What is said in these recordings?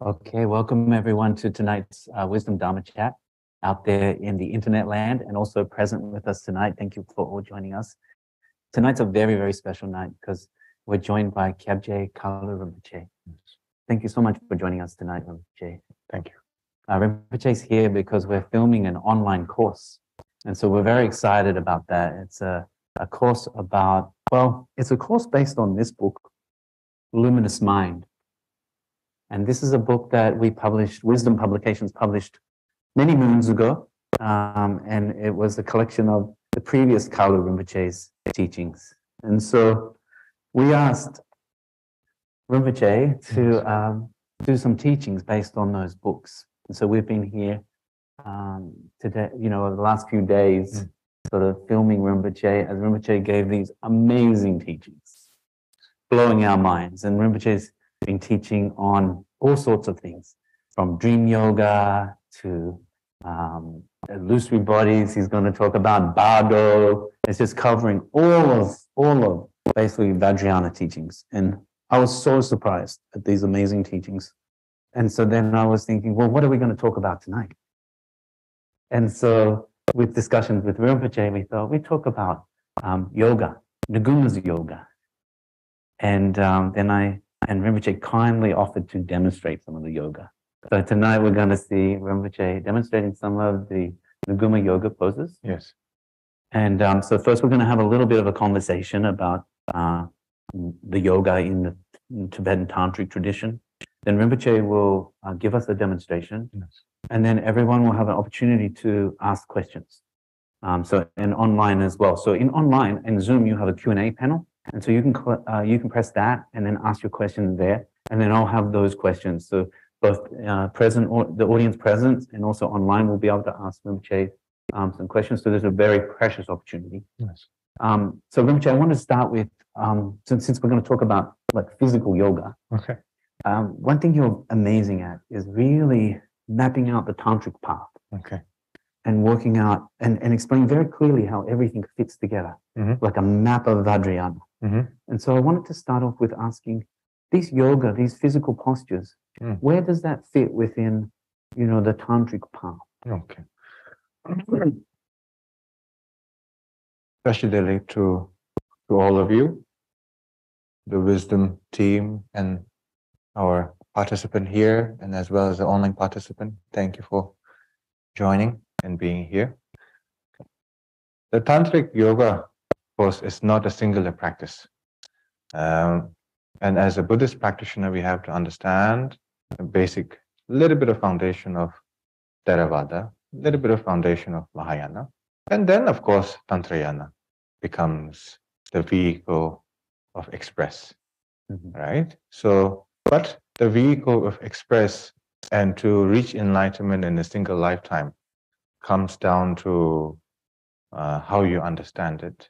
Okay, welcome everyone to tonight's uh, Wisdom Dharma Chat out there in the internet land and also present with us tonight. Thank you for all joining us. Tonight's a very, very special night because we're joined by Kyabje Kalu Rinpoche. Thank you so much for joining us tonight, Rinpoche. Thank you. Uh, is here because we're filming an online course. And so we're very excited about that. It's a, a course about, well, it's a course based on this book, Luminous Mind and this is a book that we published, Wisdom Publications published many moons ago. Um, and it was a collection of the previous Kalu Rinpoche's teachings. And so we asked Rinpoche to um, do some teachings based on those books. And so we've been here um, today, you know, over the last few days, mm. sort of filming Rinpoche as Rinpoche gave these amazing teachings, blowing our minds. And Rinpoche's been teaching on all sorts of things, from dream yoga to um, illusory bodies. He's going to talk about Bardo. It's just covering all of all of basically Vajrayana teachings. And I was so surprised at these amazing teachings. And so then I was thinking, well, what are we going to talk about tonight? And so with discussions with Rinpoche, we thought we talk about um, yoga, Niguma's yoga. And um, then I and Rinpoche kindly offered to demonstrate some of the yoga. So tonight we're going to see Rinpoche demonstrating some of the Niguma yoga poses. Yes. And um, so first we're going to have a little bit of a conversation about uh, the yoga in the Tibetan tantric tradition. Then Rinpoche will uh, give us a demonstration. Yes. And then everyone will have an opportunity to ask questions. Um, so and online as well. So in online in Zoom, you have a Q&A panel. And so you can uh, you can press that and then ask your question there, and then I'll have those questions. So both uh, present or the audience present and also online will be able to ask Rinpoche um, some questions. So there's a very precious opportunity. Yes. Um, so Rinpoche, I want to start with um, since since we're going to talk about like physical yoga. Okay. Um, one thing you're amazing at is really mapping out the tantric path. Okay and working out and, and explaining very clearly how everything fits together, mm-hmm. like a map of Vajrayana. Mm-hmm. And so I wanted to start off with asking these yoga, these physical postures, mm. where does that fit within, you know, the tantric path? Okay. Especially to to all of you, the wisdom team and our participant here, and as well as the online participant. Thank you for joining and being here. The tantric yoga course, it's not a singular practice. Um, and as a Buddhist practitioner, we have to understand a basic little bit of foundation of Theravada, a little bit of foundation of Mahayana. And then, of course, Tantrayana becomes the vehicle of express, mm-hmm. right? So, but the vehicle of express and to reach enlightenment in a single lifetime comes down to uh, how you understand it,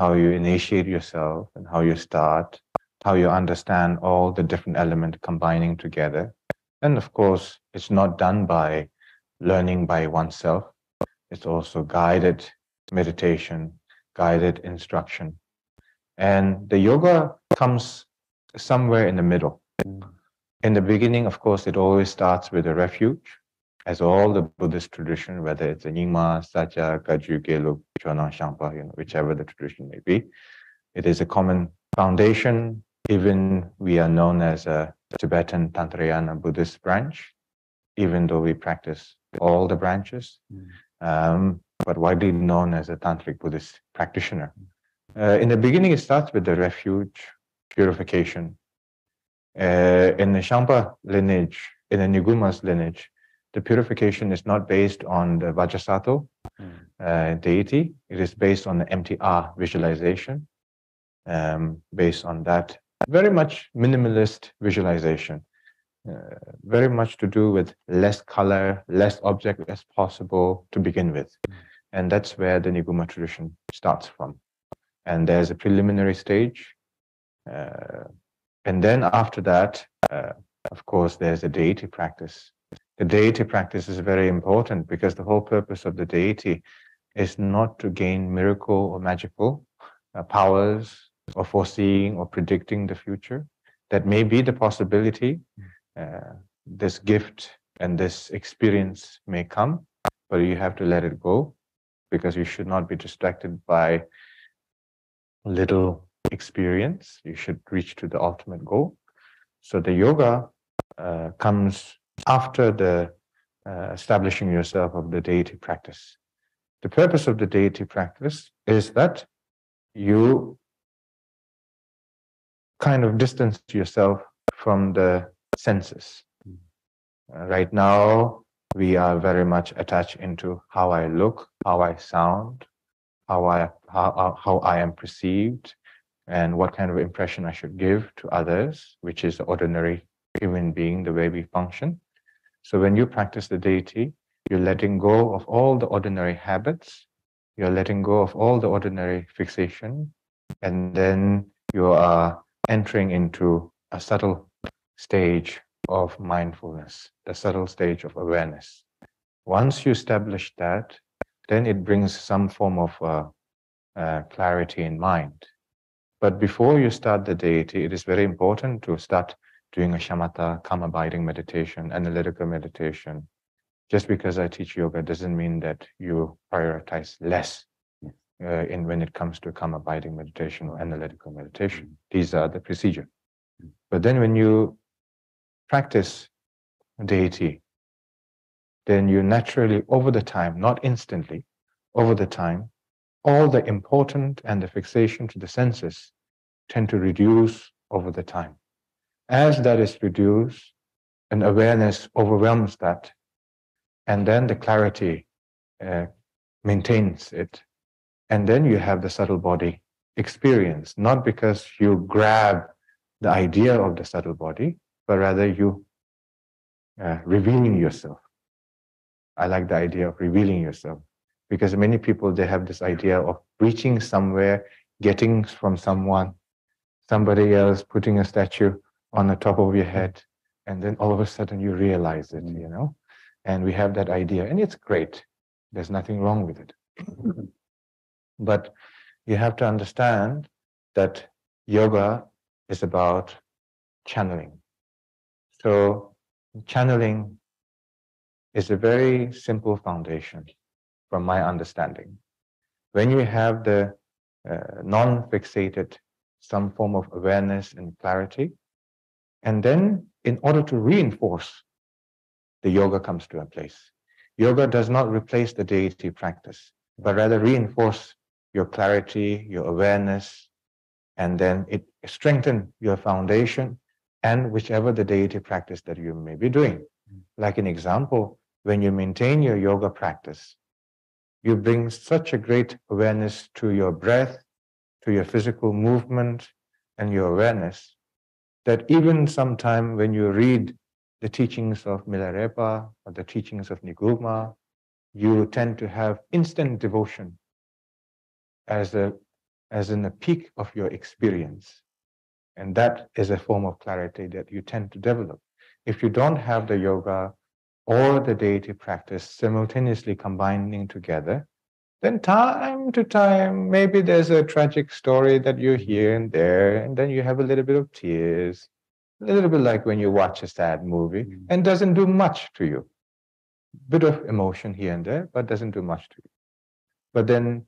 how you initiate yourself and how you start, how you understand all the different elements combining together. And of course, it's not done by learning by oneself. It's also guided meditation, guided instruction. And the yoga comes somewhere in the middle. Mm. In the beginning, of course, it always starts with a refuge, as all the Buddhist tradition, whether it's a Nyingma, Sakya, Kagyu, Gelug, Chonang, Shangpa, you know, whichever the tradition may be, it is a common foundation. Even we are known as a Tibetan Tantrayana Buddhist branch, even though we practice all the branches, mm. um, but widely known as a Tantric Buddhist practitioner. Uh, in the beginning, it starts with the refuge, purification. Uh, in the Shangpa lineage, in the Niguma's lineage, the purification is not based on the Vajrasattva mm. uh, deity. It is based on the MTR visualization, um, based on that very much minimalist visualization, uh, very much to do with less color, less object as possible to begin with. Mm. And that's where the Niguma tradition starts from. And there's a preliminary stage. Uh, and then after that, uh, of course, there's a deity practice the deity practice is very important because the whole purpose of the deity is not to gain miracle or magical uh, powers or foreseeing or predicting the future. That may be the possibility, uh, this gift and this experience may come, but you have to let it go because you should not be distracted by little experience. You should reach to the ultimate goal. So the yoga uh, comes after the uh, establishing yourself of the deity practice. The purpose of the deity practice is that you kind of distance yourself from the senses. Uh, right now, we are very much attached into how I look, how I sound, how I how, how I am perceived, and what kind of impression I should give to others, which is the ordinary human being, the way we function. So when you practice the deity, you're letting go of all the ordinary habits, you're letting go of all the ordinary fixation, and then you are entering into a subtle stage of mindfulness, the subtle stage of awareness. Once you establish that, then it brings some form of uh, uh, clarity in mind. But before you start the deity, it is very important to start doing a shamatha, calm abiding meditation, analytical meditation. Just because I teach yoga doesn't mean that you prioritize less uh, in when it comes to calm abiding meditation or analytical meditation. These are the procedure. But then when you practice deity, then you naturally, over the time, not instantly, over the time, all the important and the fixation to the senses tend to reduce over the time. As that is reduced, an awareness overwhelms that, and then the clarity uh, maintains it. And then you have the subtle body experience, not because you grab the idea of the subtle body, but rather you uh, revealing yourself. I like the idea of revealing yourself because many people they have this idea of reaching somewhere, getting from someone, somebody else putting a statue on the top of your head, and then all of a sudden you realize it, you know. And we have that idea, and it's great. There's nothing wrong with it. but you have to understand that yoga is about channeling. So channeling is a very simple foundation from my understanding. When you have the uh, non-fixated, some form of awareness and clarity, and then in order to reinforce, the yoga comes to a place. Yoga does not replace the deity practice, but rather reinforce your clarity, your awareness, and then it strengthen your foundation and whichever the deity practice that you may be doing. Like an example, when you maintain your yoga practice, you bring such a great awareness to your breath, to your physical movement, and your awareness that even sometime when you read the teachings of Milarepa or the teachings of Niguma, you tend to have instant devotion as a as in the peak of your experience. And that is a form of clarity that you tend to develop. If you don't have the yoga or the deity practice simultaneously combining together, then time to time, maybe there's a tragic story that you hear and there, and then you have a little bit of tears, a little bit like when you watch a sad movie, mm. and doesn't do much to you. Bit of emotion here and there, but doesn't do much to you. But then,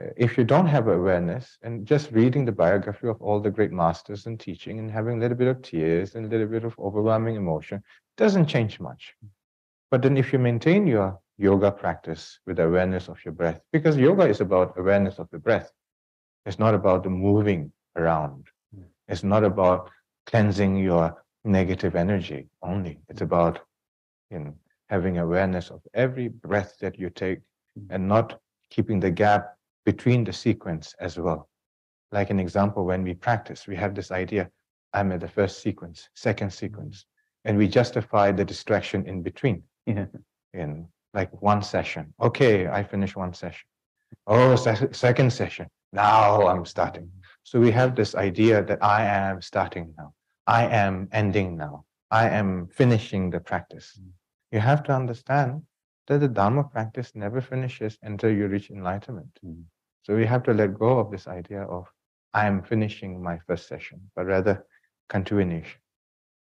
uh, if you don't have awareness and just reading the biography of all the great masters and teaching and having a little bit of tears and a little bit of overwhelming emotion, doesn't change much. But then if you maintain your yoga practice with awareness of your breath, because yoga is about awareness of the breath. It's not about the moving around. Hmm. It's not about cleansing your negative energy only. It's about you know, having awareness of every breath that you take hmm. and not keeping the gap between the sequence as well. Like an example, when we practice, we have this idea I'm at the first sequence, second hmm. sequence, and we justify the distraction in between yeah. in like one session. Okay, I finished one session. Oh, se- second session. Now I'm starting. So we have this idea that I am starting now. I am ending now. I am finishing the practice. You have to understand that the Dharma practice never finishes until you reach enlightenment. Mm. So we have to let go of this idea of I am finishing my first session, but rather continuation.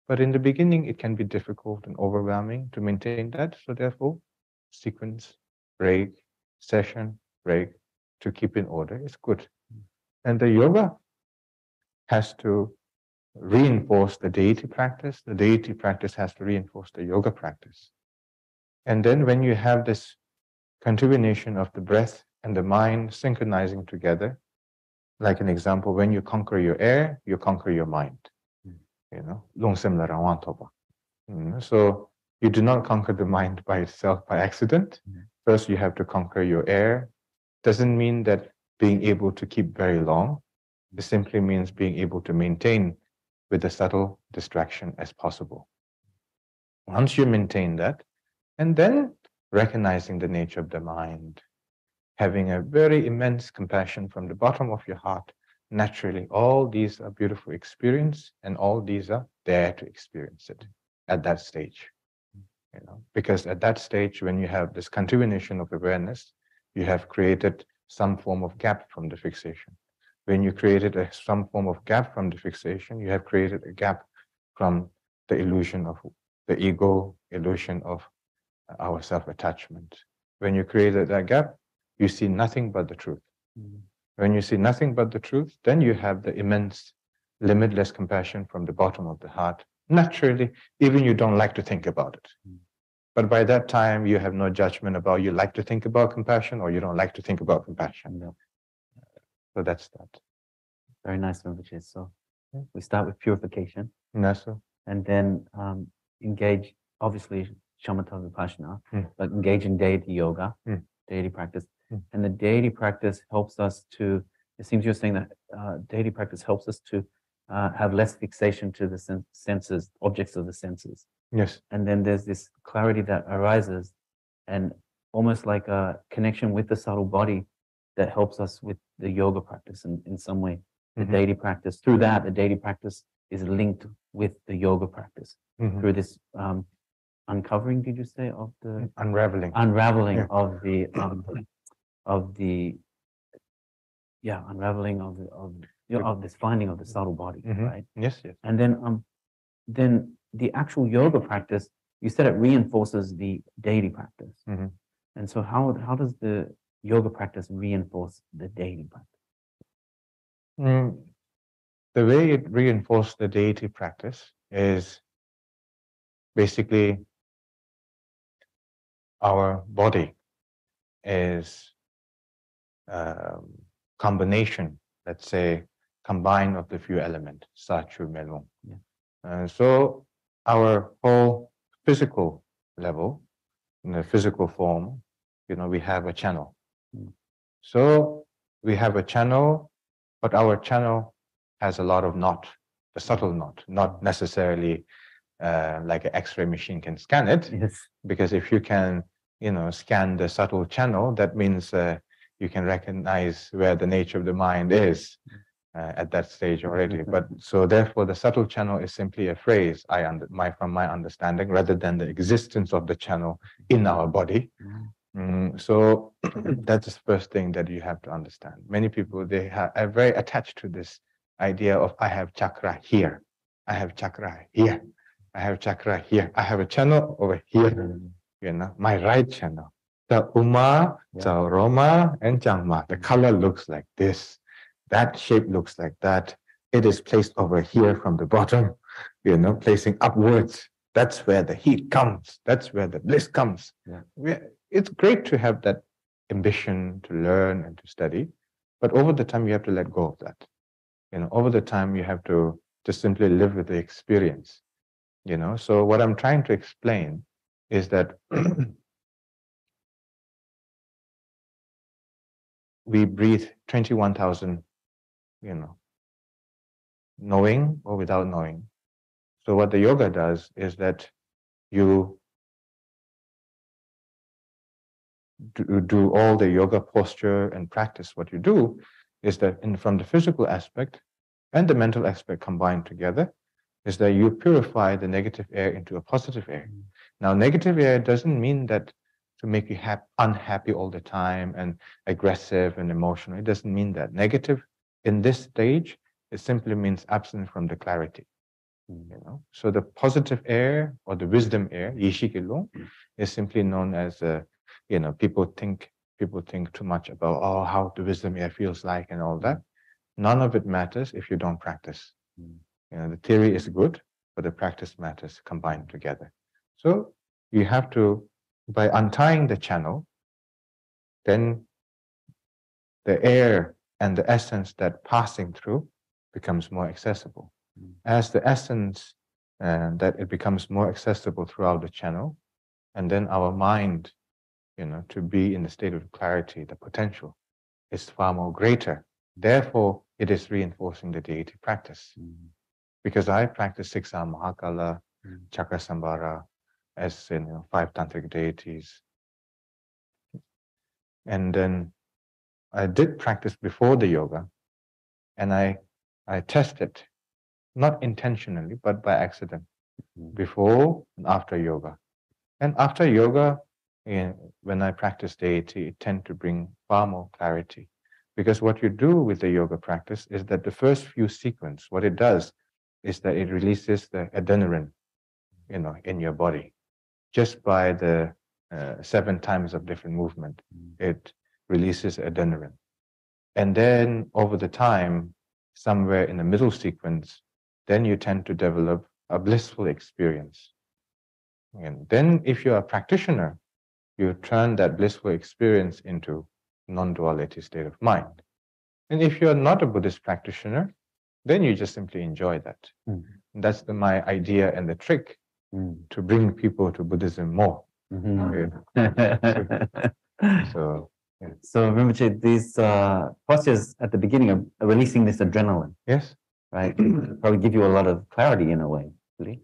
But in the beginning, it can be difficult and overwhelming to maintain that. So therefore, sequence, break, session, break to keep in order is good. And the yoga has to reinforce the deity practice. The deity practice has to reinforce the yoga practice. And then when you have this continuation of the breath and the mind synchronizing together, like an example, when you conquer your air, you conquer your mind. Mm. You know, longsim la rawang toba. Mm, So you do not conquer the mind by itself by accident. Mm. First, you have to conquer your air. Doesn't mean that being able to keep very long. It simply means being able to maintain with a subtle distraction as possible. Once you maintain that, and then recognizing the nature of the mind, having a very immense compassion from the bottom of your heart, naturally, all these are beautiful experience, and all these are there to experience it at that stage. You know, because at that stage, when you have this continuation of awareness, you have created some form of gap from the fixation. When you created a, some form of gap from the fixation, you have created a gap from the illusion of the ego, illusion of our self-attachment. When you created that gap, you see nothing but the truth. Mm. When you see nothing but the truth, then you have the immense, limitless compassion from the bottom of the heart. Naturally, even you don't like to think about it. Mm. But by that time, you have no judgment about you like to think about compassion or you don't like to think about compassion. Yeah. So that's that. Very nice, Rinpoche. So Yeah. we start with purification and then um, engage, obviously, shamatha vipassana, Mm. but engage in deity yoga, Mm. deity practice. Mm. And the deity practice helps us to, it seems you're saying that uh, deity practice helps us to uh, have less fixation to the sen- senses, objects of the senses. Yes. And then there's this clarity that arises and almost like a connection with the subtle body that helps us with the yoga practice in, in some way. The Mhm. deity practice, through that, the deity practice is linked with the yoga practice Mhm. through this um, uncovering, did you say, of the Unraveling. unraveling Yeah. of the um, of the yeah unraveling of the, of you know, of this finding of the subtle body, Mhm. right? Yes, yes. And then um then the actual yoga practice, you said it reinforces the deity practice. Mhm. And so how how does the yoga practice reinforce the deity practice? Mm, the way it reinforces the deity practice is basically our body is um, combination, let's say, combined of the few elements, Sachu Melung. Yeah. Uh, so our whole physical level, in the physical form, you know, we have a channel. Mm. So we have a channel, but our channel has a lot of knot, a subtle knot, not necessarily uh, like an X-ray machine can scan it Yes. because if you can you know scan the subtle channel that means uh, you can recognize where the nature of the mind is uh, at that stage already but so therefore the subtle channel is simply a phrase i under my from my understanding rather than the existence of the channel in our body Mm. Mm, so that's the first thing that you have to understand many people they ha- are very attached to this idea of i have chakra here i have chakra here i have chakra here i have a channel over here Mm. you know, my right channel. The Uma, Yeah. the Roma, and Jangma. The color looks like this. That shape looks like that. It is placed over here from the bottom, you know, placing upwards. That's where the heat comes. That's where the bliss comes. Yeah. It's great to have that ambition to learn and to study, but over the time you have to let go of that. You know, over the time you have to just simply live with the experience. You know, so what I'm trying to explain is that we breathe 21,000, you know, knowing or without knowing. So what the yoga does is that you do, do all the yoga posture and practice what you do is that in from the physical aspect and the mental aspect combined together is that you purify the negative air into a positive air. Mm. Now, negative air doesn't mean that to make you hap- unhappy all the time and aggressive and emotional. It doesn't mean that. Negative in this stage, it simply means absent from the clarity. Mm. You know, so the positive air or the wisdom air, yishikilung, is simply known as uh, you know people think people think too much about oh how the wisdom air feels like and all that. None of it matters if you don't practice. Mm. You know, the theory is good, but the practice matters combined together. So you have to, by untying the channel, then the air and the essence that passing through becomes more accessible. Mm. As the essence uh, that it becomes more accessible throughout the channel, and then our mind, you know, to be in the state of clarity, the potential is far more greater. Therefore, it is reinforcing the deity practice. Mm. Because I practice Siksa Mahakala, Mm. Chakrasamvara, as in you know, five tantric deities. And then I did practice before the yoga, and I I tested, not intentionally, but by accident, Mhm. before and after yoga. And after yoga, when I practice deity, it tend to bring far more clarity. Because what you do with the yoga practice is that the first few sequence, what it does is that it releases the adrenaline, you know, in your body, just by the uh, seven times of different movement Mm. it releases adrenaline. And then over the time, somewhere in the middle sequence, then you tend to develop a blissful experience. And then if you're a practitioner, you turn that blissful experience into non-duality state of mind. And if you're not a Buddhist practitioner, then you just simply enjoy that. Mm. That's the, my idea and the trick Mm. to bring people to Buddhism more. Mhm. So so Rinpoche, these uh, postures at the beginning are are releasing this adrenaline, yes, right? Probably give you a lot of clarity in a way. really.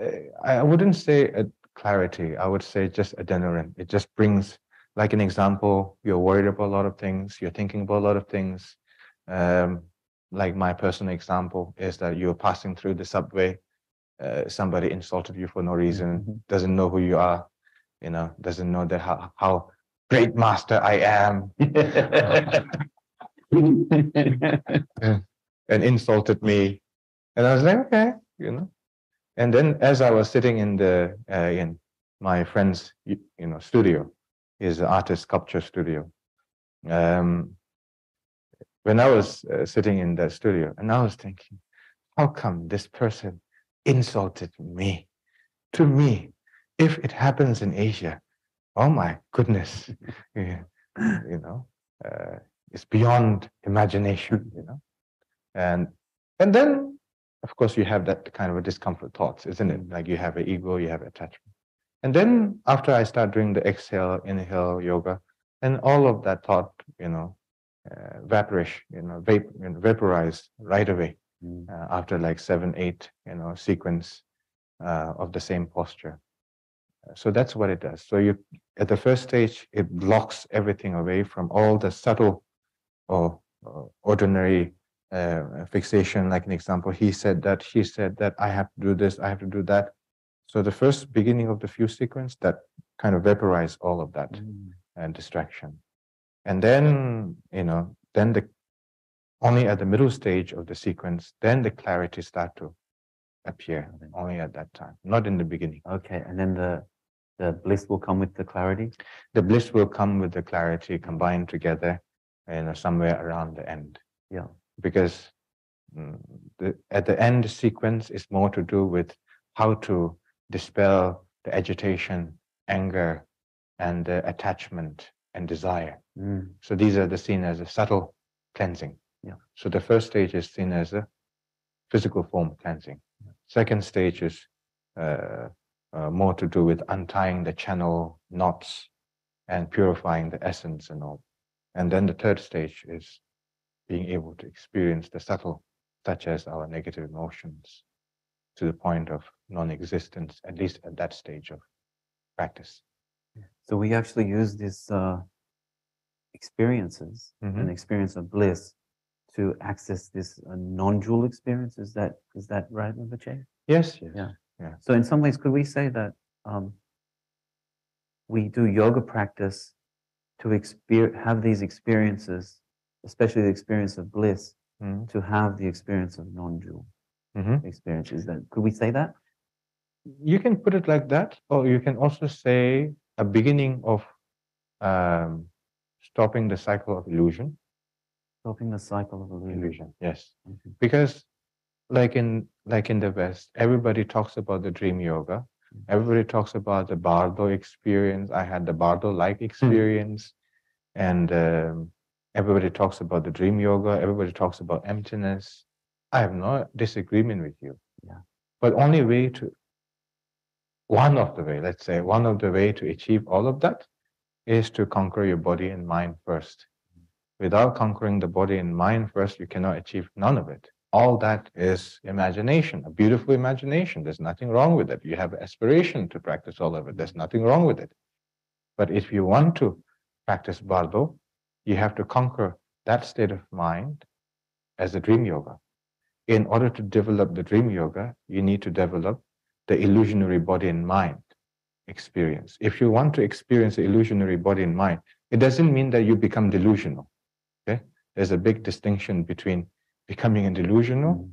Uh, I wouldn't say a clarity. I would say just adrenaline. It just brings, like an example, you're worried about a lot of things. You're thinking about a lot of things. Um, like my personal example is that you're passing through the subway. Uh, somebody insulted you for no reason. Mhm. Doesn't know who you are. You know, doesn't know that how, how great master I am, and insulted me. And I was like, okay, you know. And then as I was sitting in the uh, in my friend's you know studio, his artist sculpture studio. Um, when I was uh, sitting in that studio, and I was thinking, how come this person insulted me to me? If it happens in Asia, oh my goodness, you know, uh, it's beyond imagination, you know, and and then of course you have that kind of a discomfort thoughts, isn't it? Like you have an ego, you have attachment, and then after I start doing the exhale, inhale yoga, and all of that thought, you know, uh, vaporish, you know, vap- you know, vaporize right away Mm. uh, after like seven, eight, you know, sequence uh, of the same posture. So that's what it does. So you, at the first stage, it blocks everything away from all the subtle or, or ordinary uh, fixation. Like an example, he said that, she said that, I have to do this, I have to do that. So the first beginning of the few sequence that kind of vaporize all of that Mm. and distraction. And then, you know, then the only at the middle stage of the sequence, then the clarity start to appear Okay. only at that time, not in the beginning. Okay, and then the the bliss will come with the clarity. The bliss will come with the clarity combined together, you know, somewhere around the end. Yeah. Because mm, the, at the end sequence is more to do with how to dispel the agitation, anger, and the attachment and desire. Mm. So these are the seen as a subtle cleansing. Yeah. So the first stage is seen as a physical form cleansing. Second stage is uh, uh, more to do with untying the channel knots and purifying the essence and all. And then the third stage is being able to experience the subtle, such as our negative emotions, to the point of non-existence, at least at that stage of practice. So we actually use these uh, experiences, Mhm. an experience of bliss, to access this uh, non-dual experience. Is that is that right, Rinpoche? Yes, yes. Yeah. Yeah. So in some ways, could we say that um, we do yoga practice to exper- have these experiences, especially the experience of bliss, Mhm. to have the experience of non-dual? Mhm. experiences. That could we say that? You can put it like that, or you can also say a beginning of um, stopping the cycle of illusion. Stopping the cycle of illusion. Illusion, yes. Mhm. Because, like in like in the West, everybody talks about the dream yoga. Mm-hmm. Everybody talks about the Bardo experience. I had the Bardo-like hmm. experience, and um, everybody talks about the dream yoga. Everybody talks about emptiness. I have no disagreement with you. Yeah. But only way to one of the way, let's say, one of the way to achieve all of that is to conquer your body and mind first. Mm-hmm. Without conquering the body and mind first, you cannot achieve none of it. All that is imagination, a beautiful imagination. There's nothing wrong with it. You have aspiration to practice all of it. There's nothing wrong with it. But if you want to practice Bardo, you have to conquer that state of mind as a dream yoga. In order to develop the dream yoga, you need to develop the illusionary body and mind experience. If you want to experience the illusionary body and mind, it doesn't mean that you become delusional. Okay? There's a big distinction between becoming delusional Mm.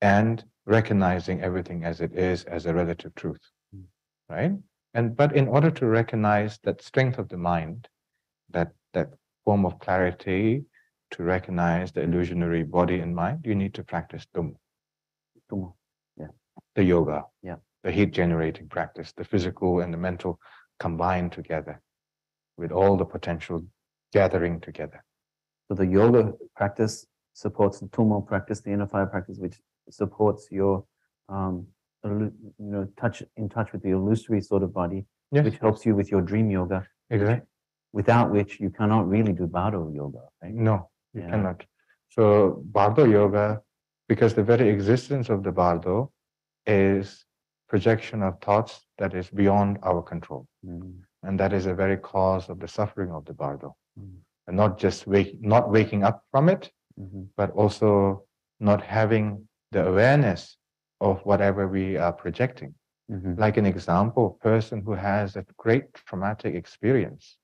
and recognizing everything as it is as a relative truth. Mm. Right? And but in order to recognize that strength of the mind, that that form of clarity, to recognize the illusionary body and mind, you need to practice Tum, Tumo. the yoga, Yeah. the heat generating practice, the physical and the mental combined together with all the potential gathering together. So the yoga practice supports the tumo practice, the inner fire practice, which supports your, um, you know, touch in touch with the illusory sort of body, Yes, which helps you with your dream yoga. exactly. Without which you cannot really do Bardo yoga, right? No, you Yeah. cannot. So Bardo yoga, because the very existence of the Bardo is projection of thoughts that is beyond our control. Mm, And that is the very cause of the suffering of the Bardo. mm, And not just wake, not waking up from it, mhm, but also not having the awareness of whatever we are projecting. mhm, Like an example, person who has a great traumatic experience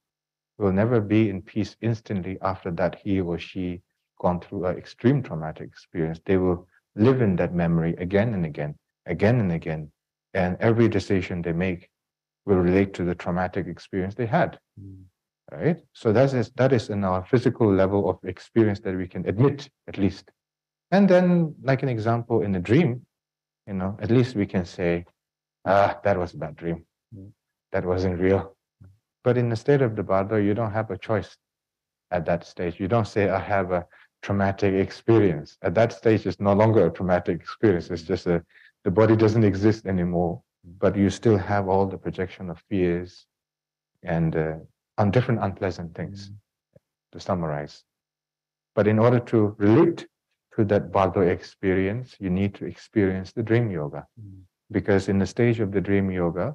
will never be in peace instantly after that he or she gone through an extreme traumatic experience. They will live in that memory again and again, again and again. And every decision they make will relate to the traumatic experience they had. mm, Right? So that is that is in our physical level of experience that we can admit at least. And then, like an example in a dream, you know, at least we can say, ah, that was a bad dream. That wasn't real. But in the state of the Bardo, you don't have a choice at that stage. You don't say, I have a traumatic experience. At that stage, it's no longer a traumatic experience. It's just a, the body doesn't exist anymore, but you still have all the projection of fears and uh, on different unpleasant things mm, to summarize. But in order to relate to that Bardo experience, you need to experience the dream yoga. mm, Because in the stage of the dream yoga,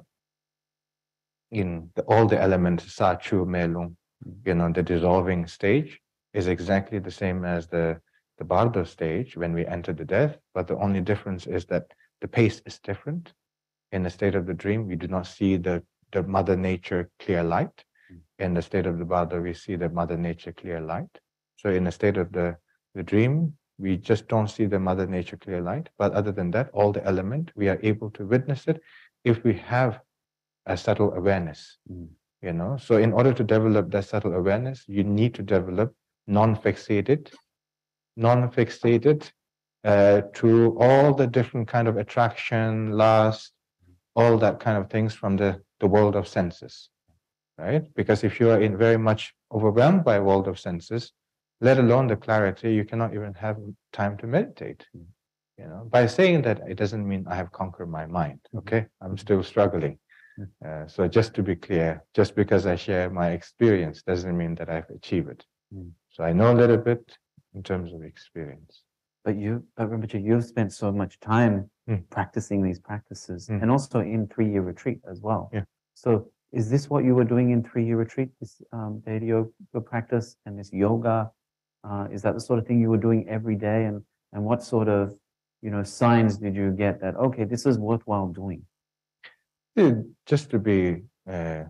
in the, all the elements, Sachu, Melung, you know, the dissolving stage is exactly the same as the, the Bardo stage when we enter the death, but the only difference is that the pace is different. In the state of the dream, we do not see the, the Mother Nature clear light. In the state of the Bardo, we see the Mother Nature clear light. So in the state of the, the dream, we just don't see the Mother Nature clear light. But other than that, all the element, we are able to witness it if we have a subtle awareness mm, you know so in order to develop that subtle awareness you need to develop non-fixated non-fixated uh, to all the different kind of attraction lust all that kind of things from the the world of senses right because if you are in very much overwhelmed by a world of senses let alone the clarity you cannot even have time to meditate you know by saying that it doesn't mean i have conquered my mind okay i'm still struggling uh, so just to be clear, just because I share my experience doesn't mean that I've achieved it. So I know a little bit in terms of experience. But you, but Rinpoche, you've spent so much time Mm. practicing these practices Mm. and also in three-year retreat as well. Yeah. So is this what you were doing in three-year retreat, this um, deity yoga practice and this yoga? Uh, is that the sort of thing you were doing every day? And, and what sort of, you know, signs did you get that, okay, this is worthwhile doing? Just to be, uh,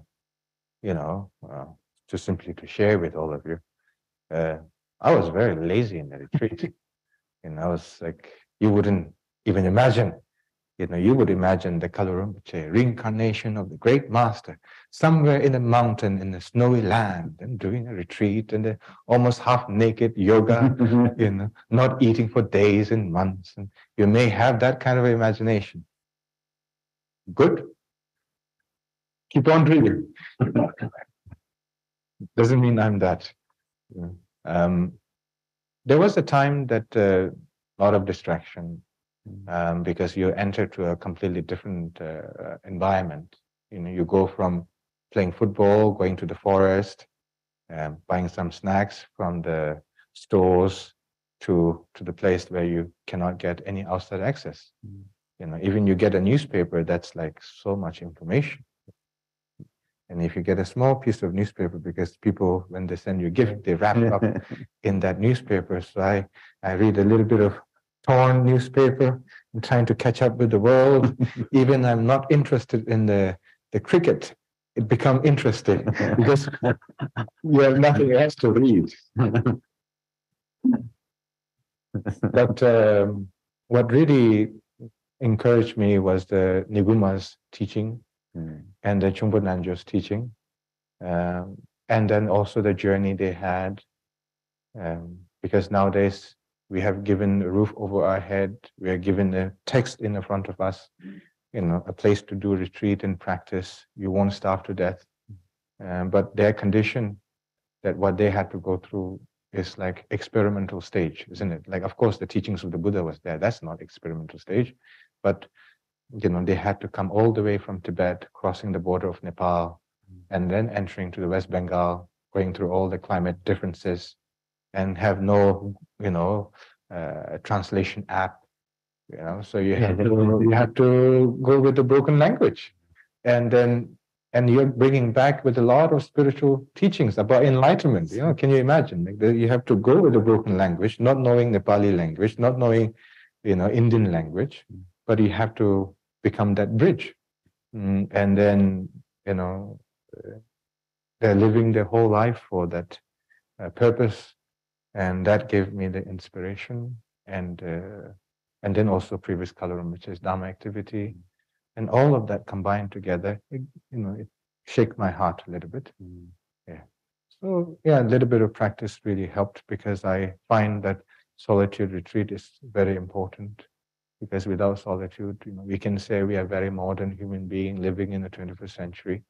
you know, uh, just simply to share with all of you, uh, I was very lazy in the retreat. and I was like, you wouldn't even imagine. You know, you would imagine the Kalu Rinpoche, reincarnation of the great master, somewhere in a mountain in a snowy land and doing a retreat and almost half naked yoga, you know, not eating for days and months. And you may have that kind of imagination. Good. Keep on dreaming. Doesn't mean I'm that. Um, there was a time that a uh, lot of distraction um, because you enter to a completely different uh, environment. You know, you go from playing football, going to the forest, um, buying some snacks from the stores to to the place where you cannot get any outside access. Mm. You know, even you get a newspaper, that's like so much information. And if you get a small piece of newspaper, because people, when they send you a gift, they wrap it up in that newspaper. So I, I read a little bit of torn newspaper and trying to catch up with the world. Even I'm not interested in the, the cricket, it become interesting because you have nothing else to read. but um, what really encouraged me was the Niguma's teaching mm. and the Khyungpo Naljor's teaching. Um, and then also the journey they had. Um, because nowadays we have given a roof over our head, we are given a text in the front of us, you know, a place to do retreat and practice. You won't starve to death. Um, but their condition, that what they had to go through is like experimental stage, isn't it? Like, of course, the teachings of the Buddha was there. That's not experimental stage, but you know, they had to come all the way from Tibet, crossing the border of Nepal, and then entering to the West Bengal, going through all the climate differences, and have no, you know, uh, translation app. You know, so you have to you have to go with the broken language, and then and you're bringing back with a lot of spiritual teachings about enlightenment. You know, can you imagine? Like you have to go with the broken language, not knowing Nepali language, not knowing, you know, Indian language, but you have to become that bridge. Mm, and then, you know, they're living their whole life for that uh, purpose. And that gave me the inspiration. And uh, and then also previous colorum, which is Dharma activity. And all of that combined together, it, you know, it shake my heart a little bit. Mm. Yeah. So yeah, a little bit of practice really helped because I find that solitude retreat is very important because without solitude, you know, we can say we are very modern human being living in the 21st century,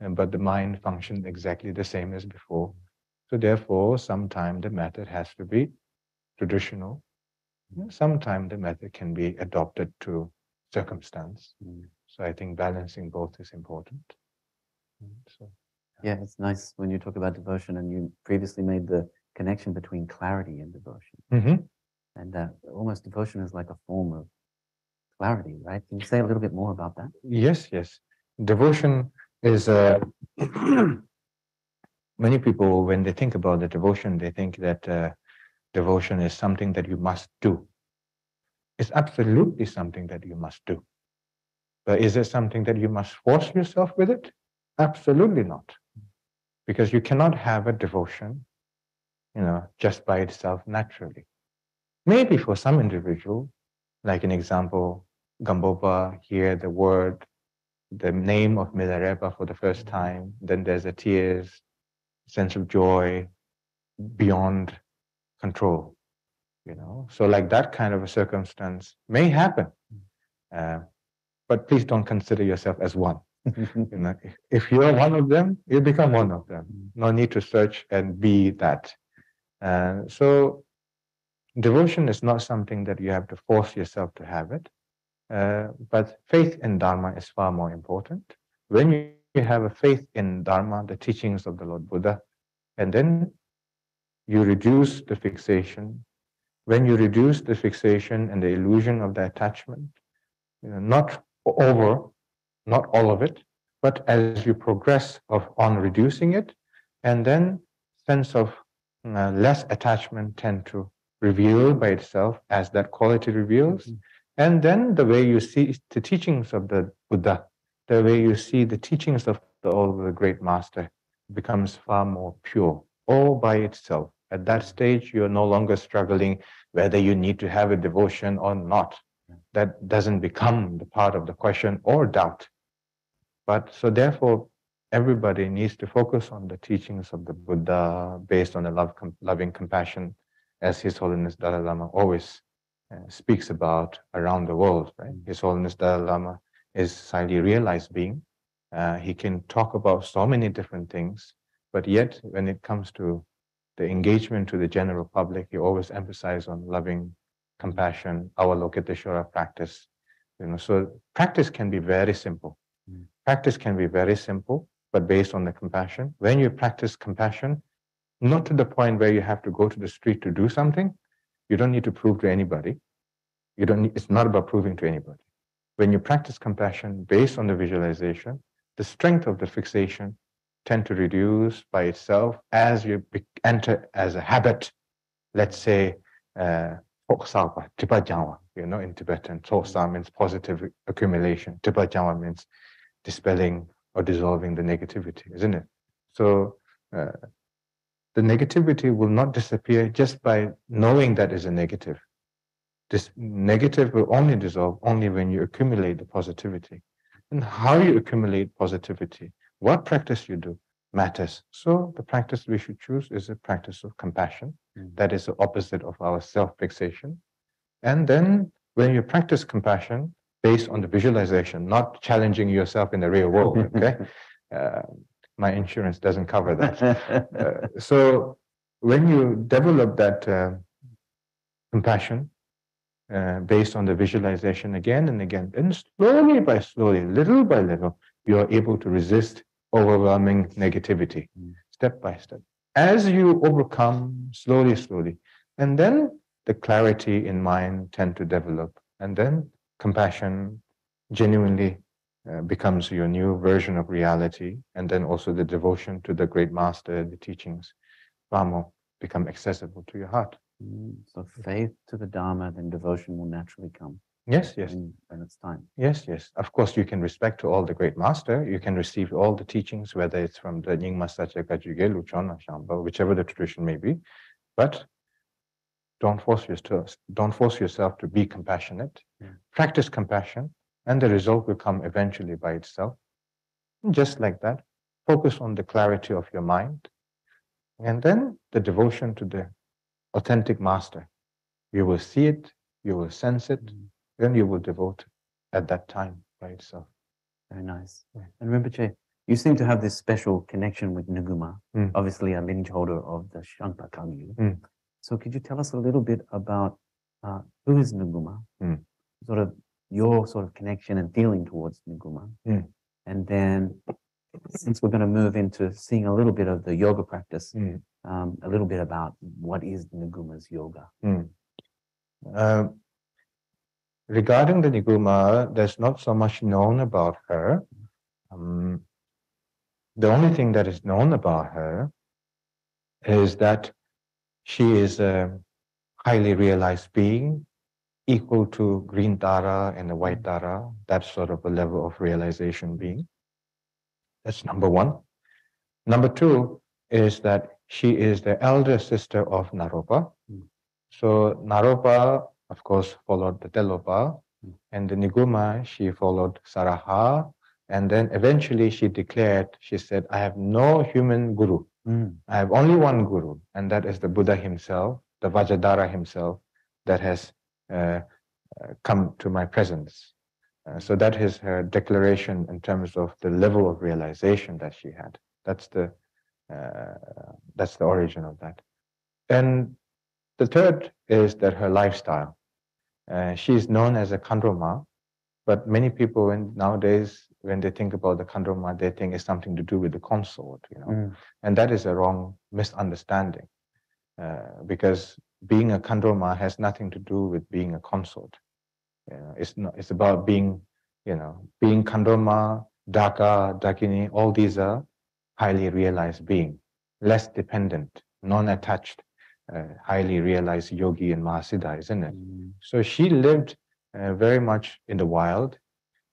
and, but the mind functions exactly the same as before. So therefore, sometimes the method has to be traditional. Sometimes the method can be adopted to circumstance. Mm. So I think balancing both is important. Mm, so, yeah. yeah, it's nice when you talk about devotion, and you previously made the connection between clarity and devotion. Mm-hmm. And uh, almost devotion is like a form of clarity, right? Can you say a little bit more about that? Yes, yes. Devotion is uh, many people when they think about the devotion, they think that uh, devotion is something that you must do. It's absolutely something that you must do. But is it something that you must force yourself with it? Absolutely not. Because you cannot have a devotion, you know, just by itself naturally. Maybe for some individual, like an example, Gampopa hear the word, the name of Milarepa for the first time, then there's a tears, sense of joy beyond control. You know, so like that kind of a circumstance may happen, uh, but please don't consider yourself as one. you know, if you're one of them, you become one of them. No need to search and be that. Uh, so devotion is not something that you have to force yourself to have it, uh, but faith in Dharma is far more important. When you have a faith in Dharma, the teachings of the Lord Buddha, and then you reduce the fixation. When you reduce the fixation and the illusion of the attachment, you know, not over, not all of it, but as you progress of on reducing it, and then sense of uh, less attachment tend to reveal by itself as that quality reveals. Mm-hmm. And then the way you see the teachings of the Buddha, the way you see the teachings of the all the great master becomes far more pure, all by itself. At that stage, you're no longer struggling whether you need to have a devotion or not. that doesn't become the part of the question or doubt. But so therefore, everybody needs to focus on the teachings of the Buddha based on the love, com- loving compassion, as His Holiness Dalai Lama always uh, speaks about around the world. Right? His Holiness Dalai Lama is highly realized being. Uh, he can talk about so many different things, but yet when it comes to the engagement to the general public, he always emphasizes on loving compassion, our Avalokiteshvara practice. You know, so practice can be very simple. Mm. Practice can be very simple, but based on the compassion. When you practice compassion, not to the point where you have to go to the street to do something, you don't need to prove to anybody. You don't need, it's not about proving to anybody. When you practice compassion based on the visualization, the strength of the fixation tend to reduce by itself as you enter as a habit. Let's say, uh, you know, in Tibetan, Toksa means positive accumulation. Tipajama means dispelling or dissolving the negativity, isn't it? So uh, the negativity will not disappear just by knowing that is a negative. This negative will only dissolve only when you accumulate the positivity. And how you accumulate positivity, what practice you do matters. So the practice we should choose is a practice of compassion. Mm. That is the opposite of our self-fixation. And then when you practice compassion based on the visualization, not challenging yourself in the real world, okay? uh, my insurance doesn't cover that. Uh, so when you develop that uh, compassion uh, based on the visualization again and again, and slowly by slowly, little by little, you are able to resist overwhelming negativity, Mm. step by step. As you overcome slowly, slowly, and then the clarity in mind tend to develop, and then compassion genuinely uh, becomes your new version of reality, and then also the devotion to the great master, the teachings, more become accessible to your heart. Mm, so faith to the Dharma, then devotion will naturally come Yes, yes, when, when it's time. yes, yes. Of course, you can respect to all the great master. You can receive all the teachings, whether it's from the Nyingma Satyaka Jige, Luchon, or Shangpa, whichever the tradition may be. But don't force yourself, don't force yourself to be compassionate. Yeah. Practice compassion, and the result will come eventually by itself. Just like that, focus on the clarity of your mind, and then the devotion to the authentic master. You will see it, you will sense it, Mm. then you will devote at that time by itself. Very nice. Yeah. And Rinpoche, you seem to have this special connection with Niguma, Mm. obviously a lineage holder of the Shangpa Kagyu. Mm. So could you tell us a little bit about uh, who is Niguma? Mm. Sort of your sort of connection and feeling towards Niguma. Mm. And then since we're going to move into seeing a little bit of the yoga practice, Mm. um, a little bit about what is Niguma's yoga. Mm. Uh, regarding the Niguma, there's not so much known about her. Um, the only thing that is known about her is that she is a highly realized being, equal to green Tara and the white Tara, that sort of a level of realization being. That's number one. Number two is that she is the elder sister of Naropa. Mm. So Naropa, of course, followed the Tilopa, Mm. and the Niguma, she followed Saraha, and then eventually she declared, she said, I have no human guru. Mm. I have only one guru, and that is the Buddha himself, the Vajradhara himself, that has uh, uh, come to my presence. Uh, so that is her declaration in terms of the level of realization that she had. That's the uh, that's the origin of that. And the third is that her lifestyle. Uh, she is known as a Kandroma, but many people when nowadays when they think about the Kandroma, they think it's something to do with the consort, you know, Mm. and that is a wrong misunderstanding, uh, because being a Kandroma has nothing to do with being a consort. You know, it's not. It's about being, you know, being Kandroma, Daka, Dakini. All these are highly realized being, less dependent, non-attached, uh, highly realized yogi and Mahasiddha, isn't it? Mm. So she lived uh, very much in the wild.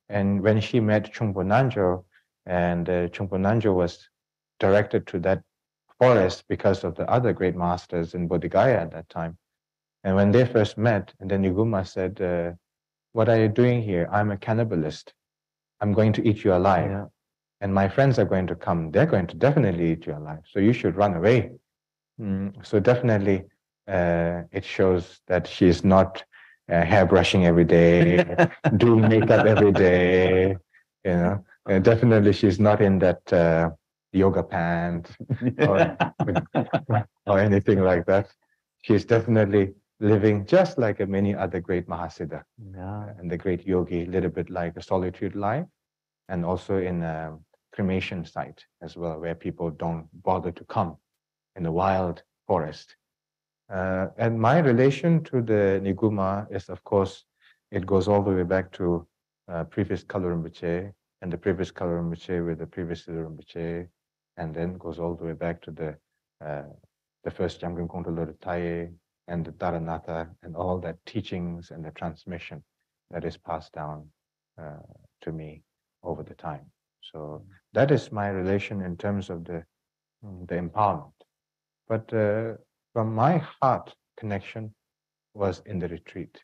And when she met Khyungpo Naljor, and uh, Khyungpo Naljor was directed to that forest because of the other great masters in Bodhigaya at that time. And when they first met, and then Niguma said, uh, what are you doing here? I'm a cannibalist. I'm going to eat you alive. Yeah. And my friends are going to come. They're going to definitely eat you alive. So you should run away. Mm, so definitely, uh, it shows that she's not uh, hair brushing every day, doing makeup every day. You know, Uh, definitely she's not in that uh, yoga pant or, or anything like that. She's definitely living just like many other great Mahasiddha yeah. and the great yogi, a little bit like a solitude life, and also in a cremation site as well, where people don't bother to come in the wild forest. Uh, and my relation to the Niguma is, of course, it goes all the way back to uh, previous Kalu Rinpoche and the previous Kalu Rinpoche with the previous Rinpoche, and then goes all the way back to the uh, the first Jamgon Taye and the Taranatha and all that teachings and the transmission that is passed down uh, to me over the time. So that is my relation in terms of the mm, the empowerment. But uh, from my heart connection was in the retreat.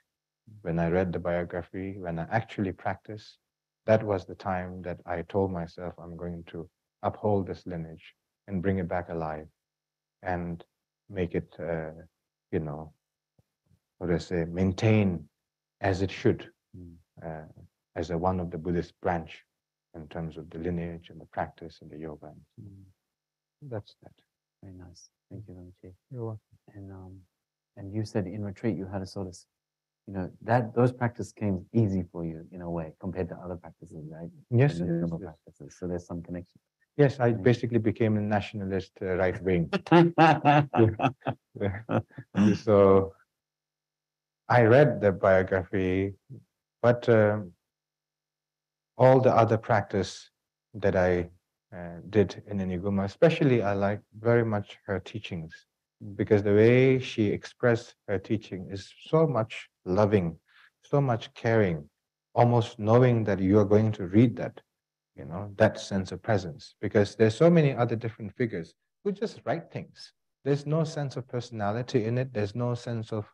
When I read the biography, when I actually practiced, that was the time that I told myself I'm going to uphold this lineage and bring it back alive and make it, uh, you know, what do I say, maintain as it should, Mm. uh, as a one of the Buddhist branch in terms of the lineage and the practice and the yoga. Mm, That's that. Very nice. Thank you, Rinpoche. You're welcome. And um, and you said in retreat you had a sort of, you know, that those practices came easy for you in a way compared to other practices, right? Yes, yes, yes. practices. So there's some connection. Yes, I basically became a nationalist uh, right wing. so I read the biography, but um, all the other practice that I uh, did in Eniguma, especially I like very much her teachings because the way she expressed her teaching is so much loving, so much caring, almost knowing that you are going to read that, you know, that sense of presence. Because there's so many other different figures who just write things. There's no sense of personality in it. There's no sense of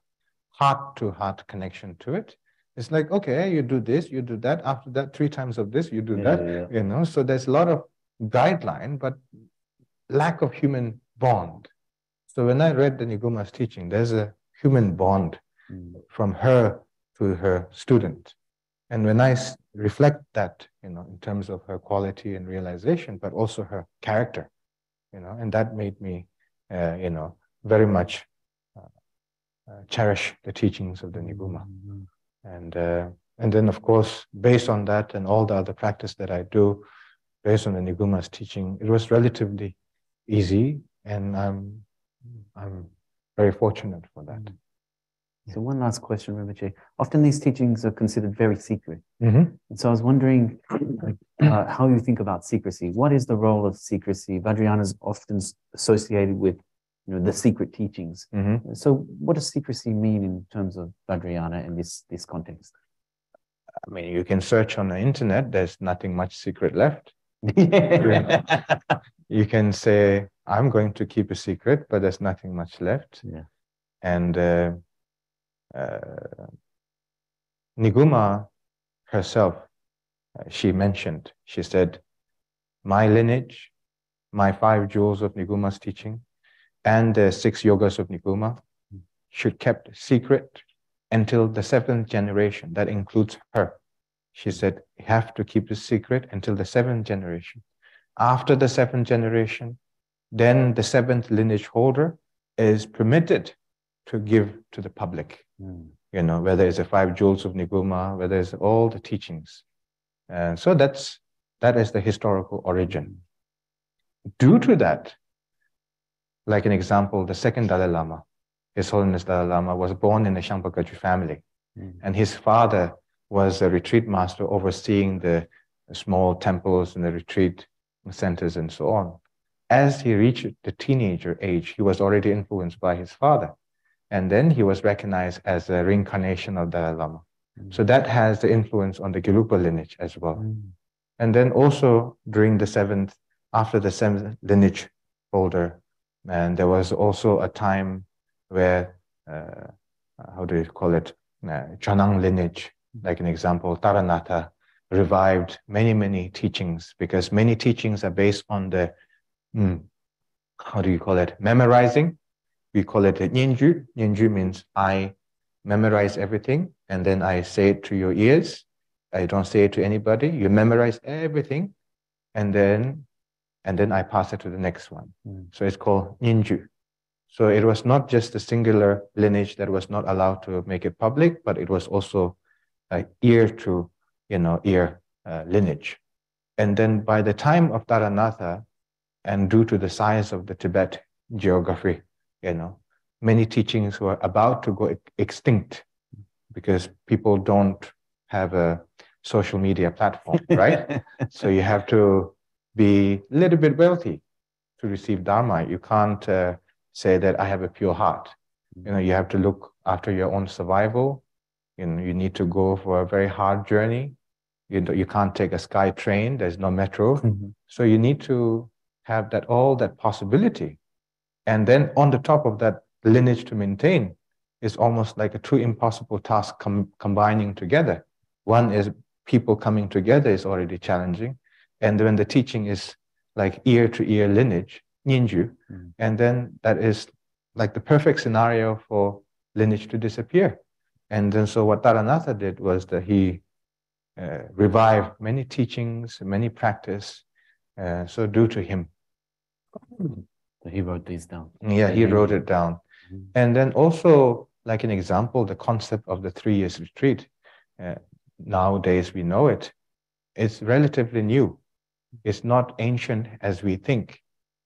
heart to heart connection to it. It's like, okay, you do this, you do that. After that, three times of this, you do Yeah, that. yeah. You know, so there's a lot of guideline, but lack of human bond. So when I read the Niguma's teaching, there's a human bond Mm, from her to her student. And when I reflect that, you know, in terms of her quality and realization, but also her character, you know, and that made me, uh, you know, very much uh, uh, cherish the teachings of the Niguma. mm, And uh, and then of course, based on that and all the other practice that I do, based on the Niguma's teaching, it was relatively easy, and I'm I'm very fortunate for that. So one last question, Rinpoche. Often these teachings are considered very secret. Mhm. And so I was wondering like, uh, how you think about secrecy. What is the role of secrecy? Vajrayana is often associated with you know, the secret teachings. Mhm. So what does secrecy mean in terms of Vajrayana in this, this context? I mean, you can search on the internet. There's nothing much secret left. You can say, "I'm going to keep a secret," but there's nothing much left. Yeah. And uh, Niguma herself, uh, she mentioned, she said, "My lineage, my five jewels of Niguma's teaching, and the six yogas of Niguma should kept secret until the seventh generation. That includes her. She said, "You have to keep it secret until the seventh generation. After the seventh generation, then the seventh lineage holder is permitted to give to the public. Mm, You know, whether it's the five jewels of Niguma, whether it's all the teachings. And so that's that is the historical origin. Due to that, like an example, the second Dalai Lama, His Holiness Dalai Lama, was born in a Shangpa Kagyu family. mm, And his father was a retreat master overseeing the small temples and the retreat centers and so on. As he reached the teenager age, he was already influenced by his father. And then he was recognized as a reincarnation of Dalai Lama. So that has the influence on the Gelugpa lineage as well. mm, And then also during the seventh, after the seventh lineage holder, and there was also a time where, uh, how do you call it, uh, Jonang lineage Like an example, Taranatha revived many, many teachings because many teachings are based on the, mm, how do you call it, memorizing. We call it a Nianju. Nianju means I memorize everything and then I say it to your ears. I don't say it to anybody. You memorize everything and then and then I pass it to the next one. Mm. So it's called Ninju. So it was not just a singular lineage that was not allowed to make it public, but it was also a ear to you know ear uh, lineage. And then by the time of Taranatha, and due to the size of the Tibet geography, you know, many teachings were about to go extinct because people don't have a social media platform, right? so you have to be a little bit wealthy to receive Dharma. You can't uh, say that I have a pure heart. You know, you have to look after your own survival. You know, you need to go for a very hard journey. You know, you can't take a sky train. There's no metro. Mhm. So you need to have that all that possibility. And then on the top of that lineage to maintain is almost like a two impossible task com- combining together. One is people coming together is already challenging. And when the teaching is like ear to ear lineage, ninju, Mm. and then that is like the perfect scenario for lineage to disappear. And then so what Taranatha did was that he uh, revived many teachings, many practice. Uh, so due to him, So he wrote these down. yeah, he wrote it down. Mhm. And then also, like an example, the concept of the three years retreat. Uh, nowadays we know it. It's relatively new. It's not ancient as we think.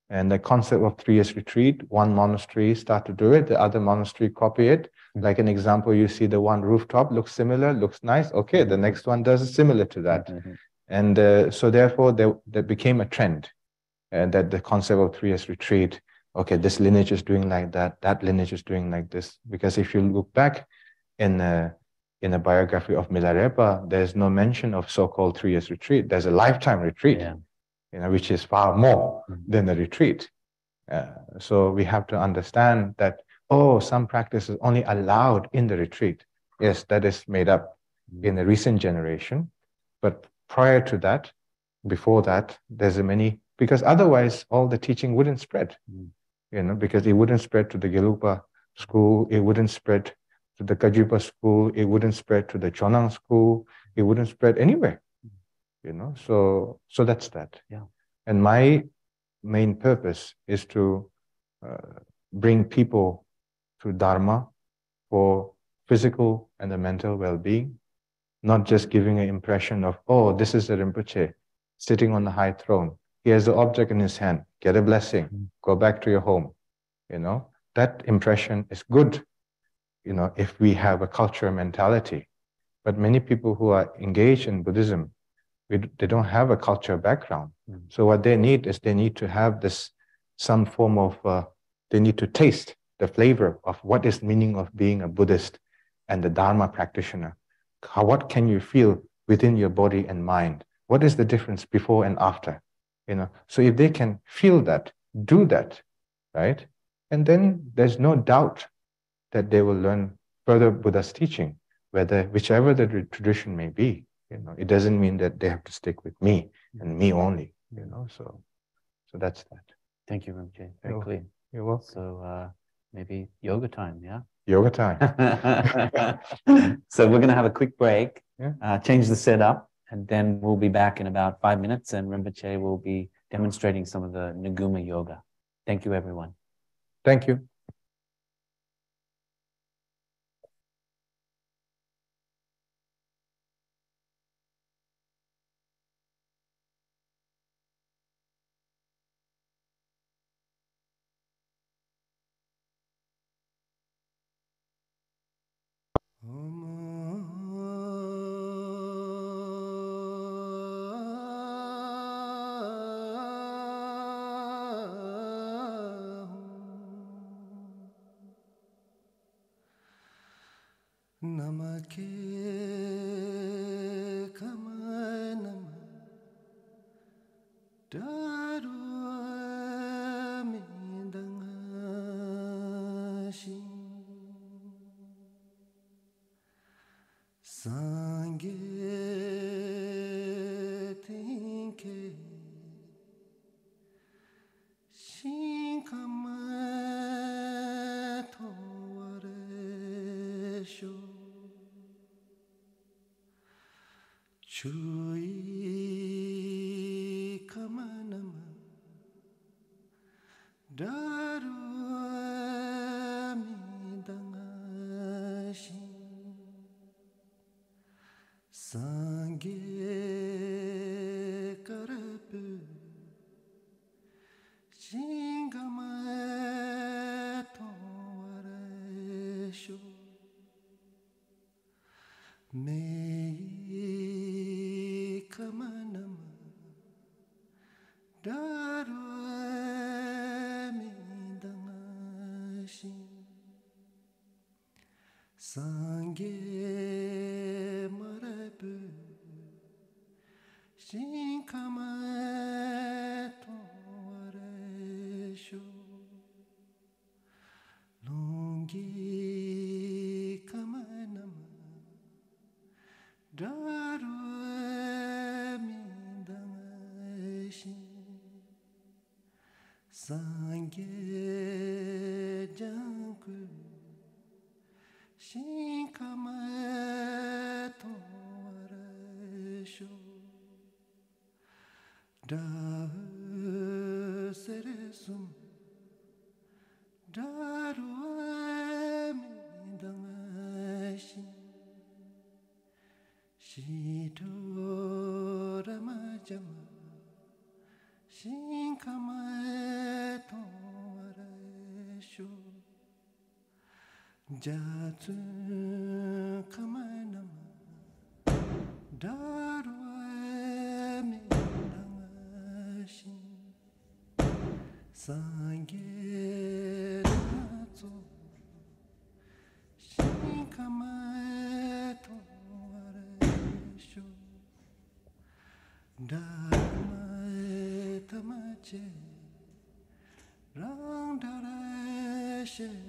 And the concept of three years retreat, one monastery start to do it, the other monastery copy it. Mhm. Like an example, you see the one rooftop looks similar, looks nice. Okay, the next one does similar to that. Mhm. And uh, so therefore there, there became a trend and that the concept of three years retreat, okay, this lineage is doing like that, that lineage is doing like this. Because if you look back in a, in a biography of Milarepa, there's no mention of so-called three years retreat. There's a lifetime retreat, Yeah. you know, which is far more Mhm. than a retreat. Uh, so we have to understand that, oh, some practice is only allowed in the retreat. Yes, that is made up in the recent generation. But prior to that, before that, there's a many, because otherwise all the teaching wouldn't spread, Mm. you know, because it wouldn't spread to the Gelupa school, it wouldn't spread to the Kagyupa school, it wouldn't spread to the Jonang school, it wouldn't spread anywhere, you know, so, so that's that. Yeah. And my main purpose is to uh, bring people to Dharma for physical and the mental well-being, not just giving an impression of, oh, this is a Rinpoche sitting on the high throne. He has the object in his hand. Get a blessing. Mm. Go back to your home. You know, that impression is good, you know, if we have a cultural mentality. But many people who are engaged in Buddhism, we, they don't have a cultural background. Mm. So what they need is they need to have this, some form of, uh, they need to taste the flavor of what is meaning of being a Buddhist and the Dharma practitioner. How, what can you feel within your body and mind? What is the difference before and after? You know, so if they can feel that, do that, right? And then there's no doubt that they will learn further Buddha's teaching, whether whichever the tradition may be. You know, it doesn't mean that they have to stick with me and me only. You know, so so that's that. Thank you, Rinpoche. Very You're- clear. You're welcome. So uh, maybe yoga time, yeah? Yoga time. so we're going to have a quick break, Yeah. uh, change the setup, and then we'll be back in about five minutes, and Rinpoche will be demonstrating some of the Niguma yoga. Thank you, everyone. Thank you. Mei tsu kama nama darwa mi nama shin sangye na tsu shin kama to ware shu darwa tama che rang dara shin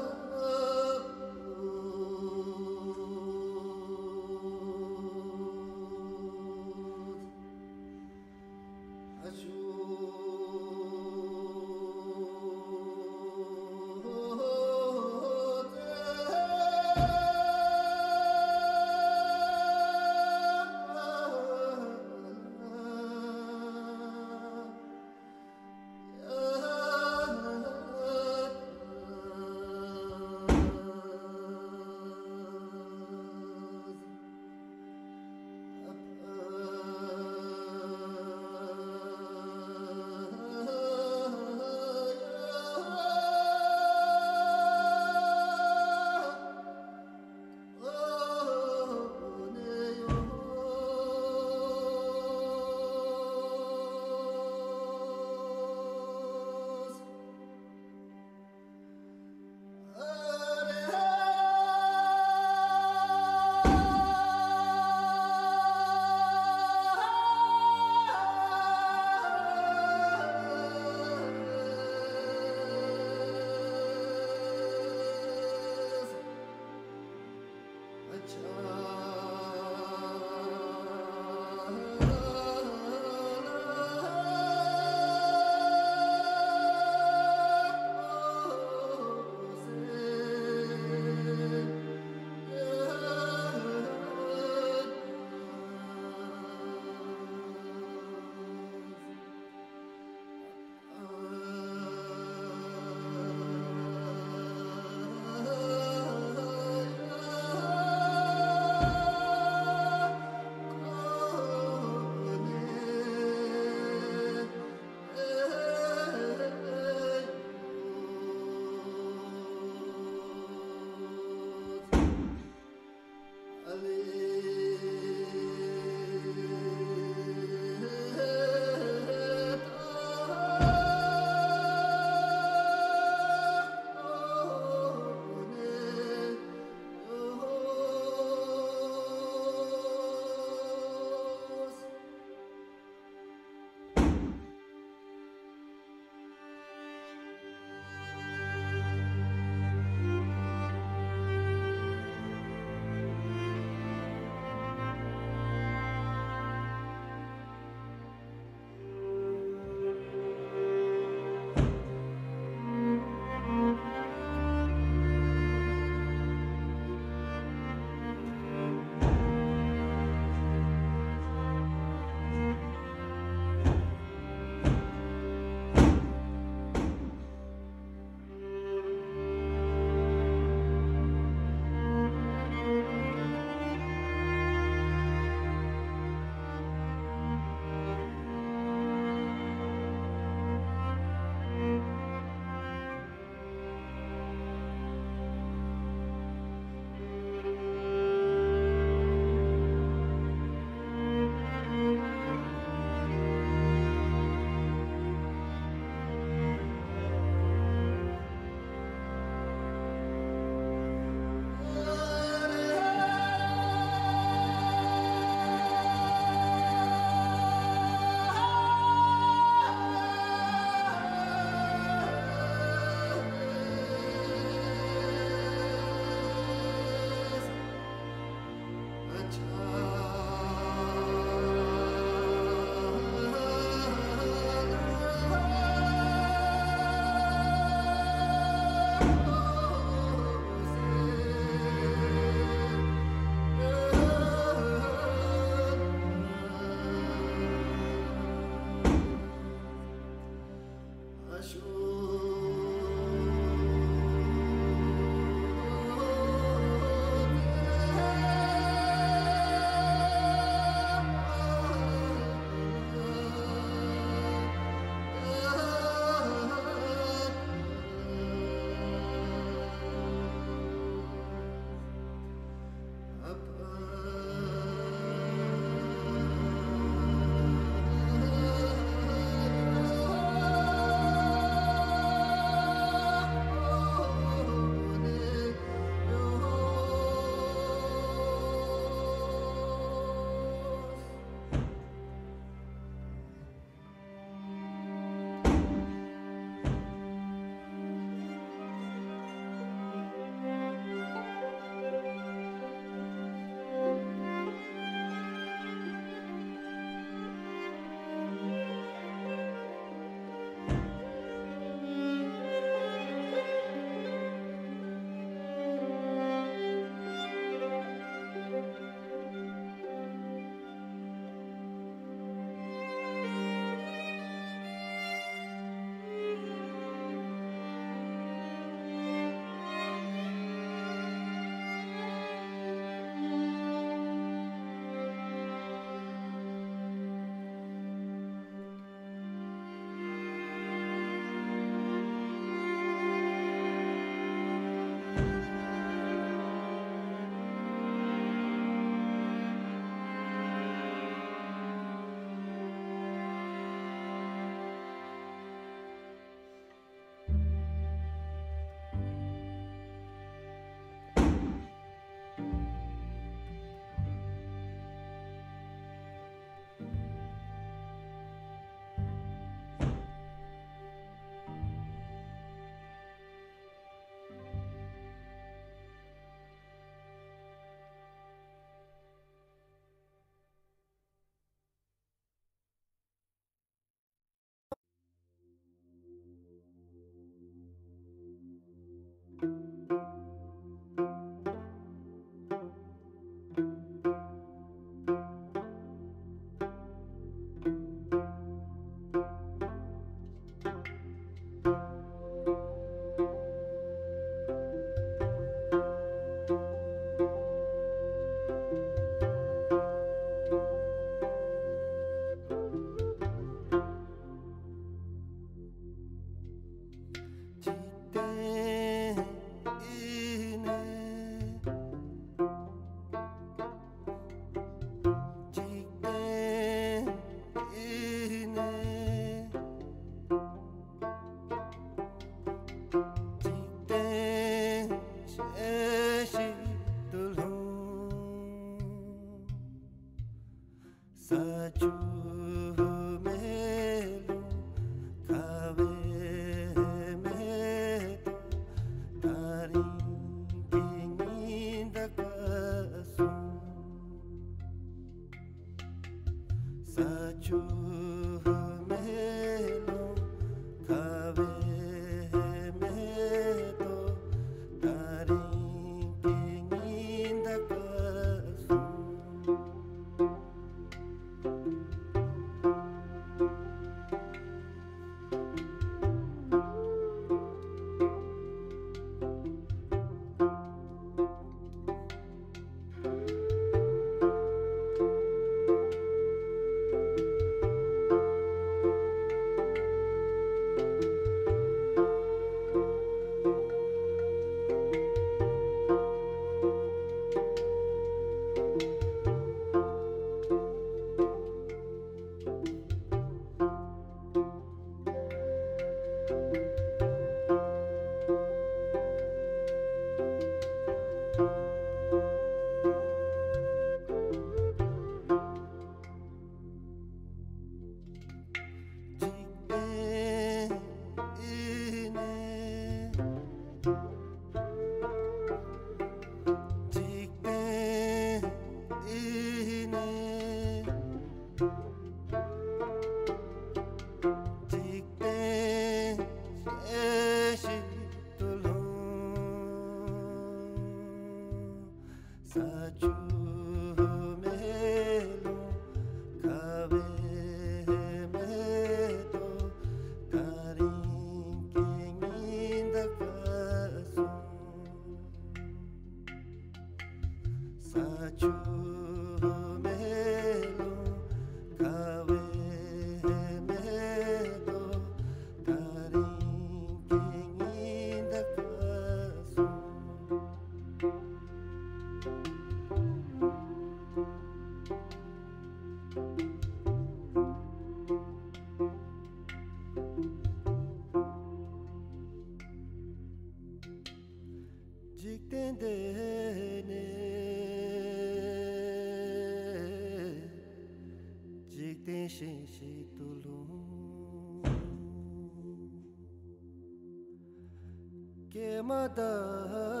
Ke madala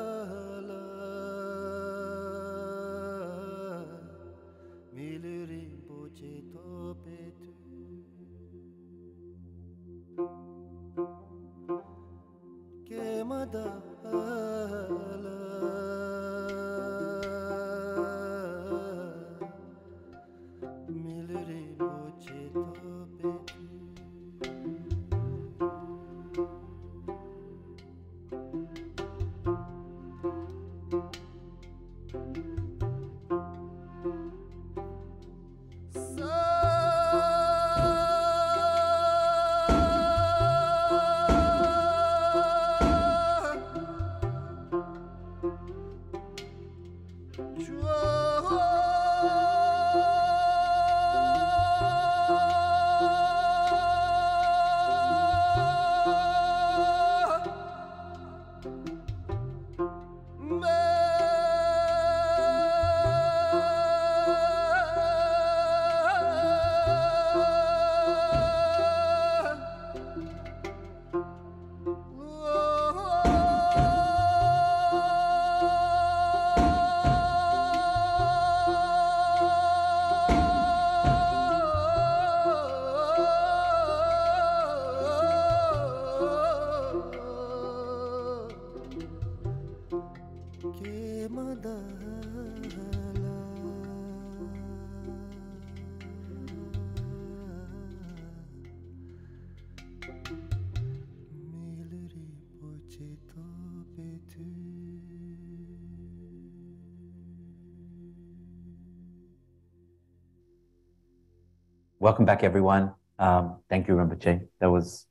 Welcome back, everyone. Um, thank you, Rinpoche. That was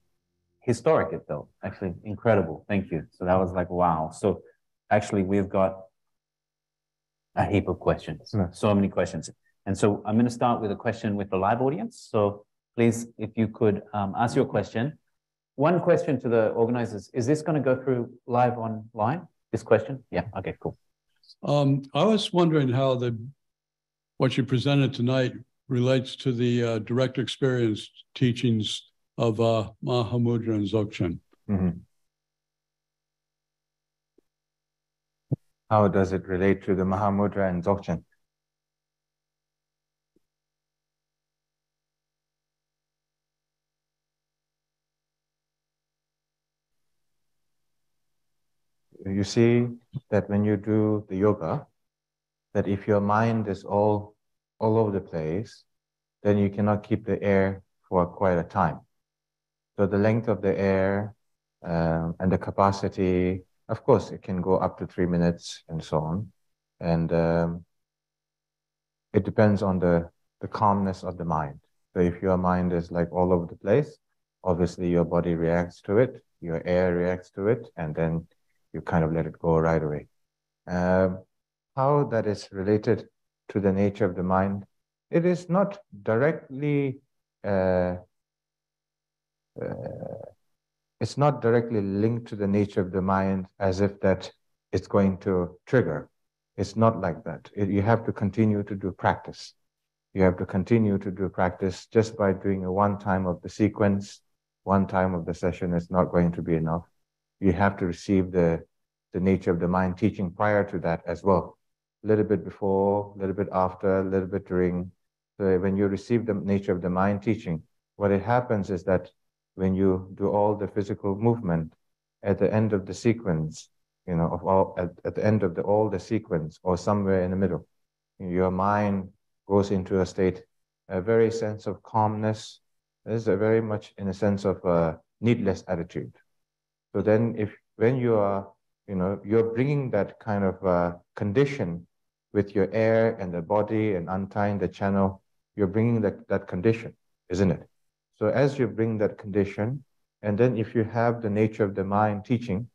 historic, it felt actually incredible. Thank you. So that was like, wow. So actually, we've got a heap of questions, so many questions. And so I'm going to start with a question with the live audience. So please, if you could um, ask your question one question to the organizers. Is this going to go through live online? This question? Yeah. Okay, cool. Um, I was wondering how the, what you presented tonight relates to the uh, direct experience teachings of uh, Mahamudra and Dzogchen. Mhm. How does it relate to the Mahamudra and Dzogchen? You see that when you do the yoga, that if your mind is all all over the place, then you cannot keep the air for quite a time. So the length of the air um, and the capacity, of course, it can go up to three minutes and so on. And um, it depends on the, the calmness of the mind. So if your mind is like all over the place, obviously your body reacts to it, your air reacts to it, and then you kind of let it go right away. Um, how that is related to the nature of the mind, it is not directly uh, uh, it's not directly linked to the nature of the mind as if that it's going to trigger. It's not like that. It, you have to continue to do practice. You have to continue to do practice just by doing a one time of the sequence, one time of the session is not going to be enough. You have to receive the, the nature of the mind teaching prior to that as well. A little bit before, a little bit after, a little bit during. So when you receive the nature of the mind teaching, what it happens is that when you do all the physical movement at the end of the sequence, you know, of all at, at the end of the all the sequence or somewhere in the middle, your mind goes into a state, a very sense of calmness. This is a very much in a sense of a needless attitude. So then, if when you are, you know, you're bringing that kind of uh, condition with your air and the body and untying the channel, you're bringing that, that condition, isn't it? So as you bring that condition, and then if you have the nature of the mind teaching,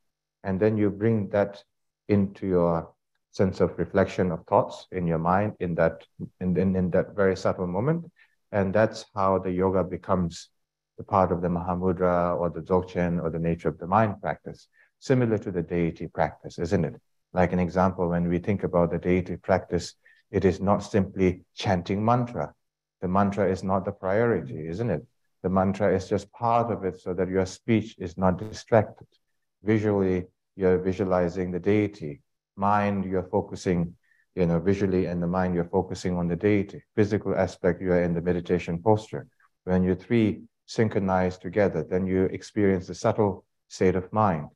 and then you bring that into your sense of reflection of thoughts in your mind in that in, in, in that very subtle moment, and that's how the yoga becomes the part of the Mahamudra or the Dzogchen or the nature of the mind practice, similar to the deity practice, isn't it? Like an example, when we think about the deity practice, it is not simply chanting mantra. The mantra is not the priority, isn't it? The mantra is just part of it so that your speech is not distracted. Visually, you're visualizing the deity. Mind, you're focusing, you know, visually and the mind, you're focusing on the deity. Physical aspect, you are in the meditation posture. When you three synchronize together, then you experience the subtle state of mind.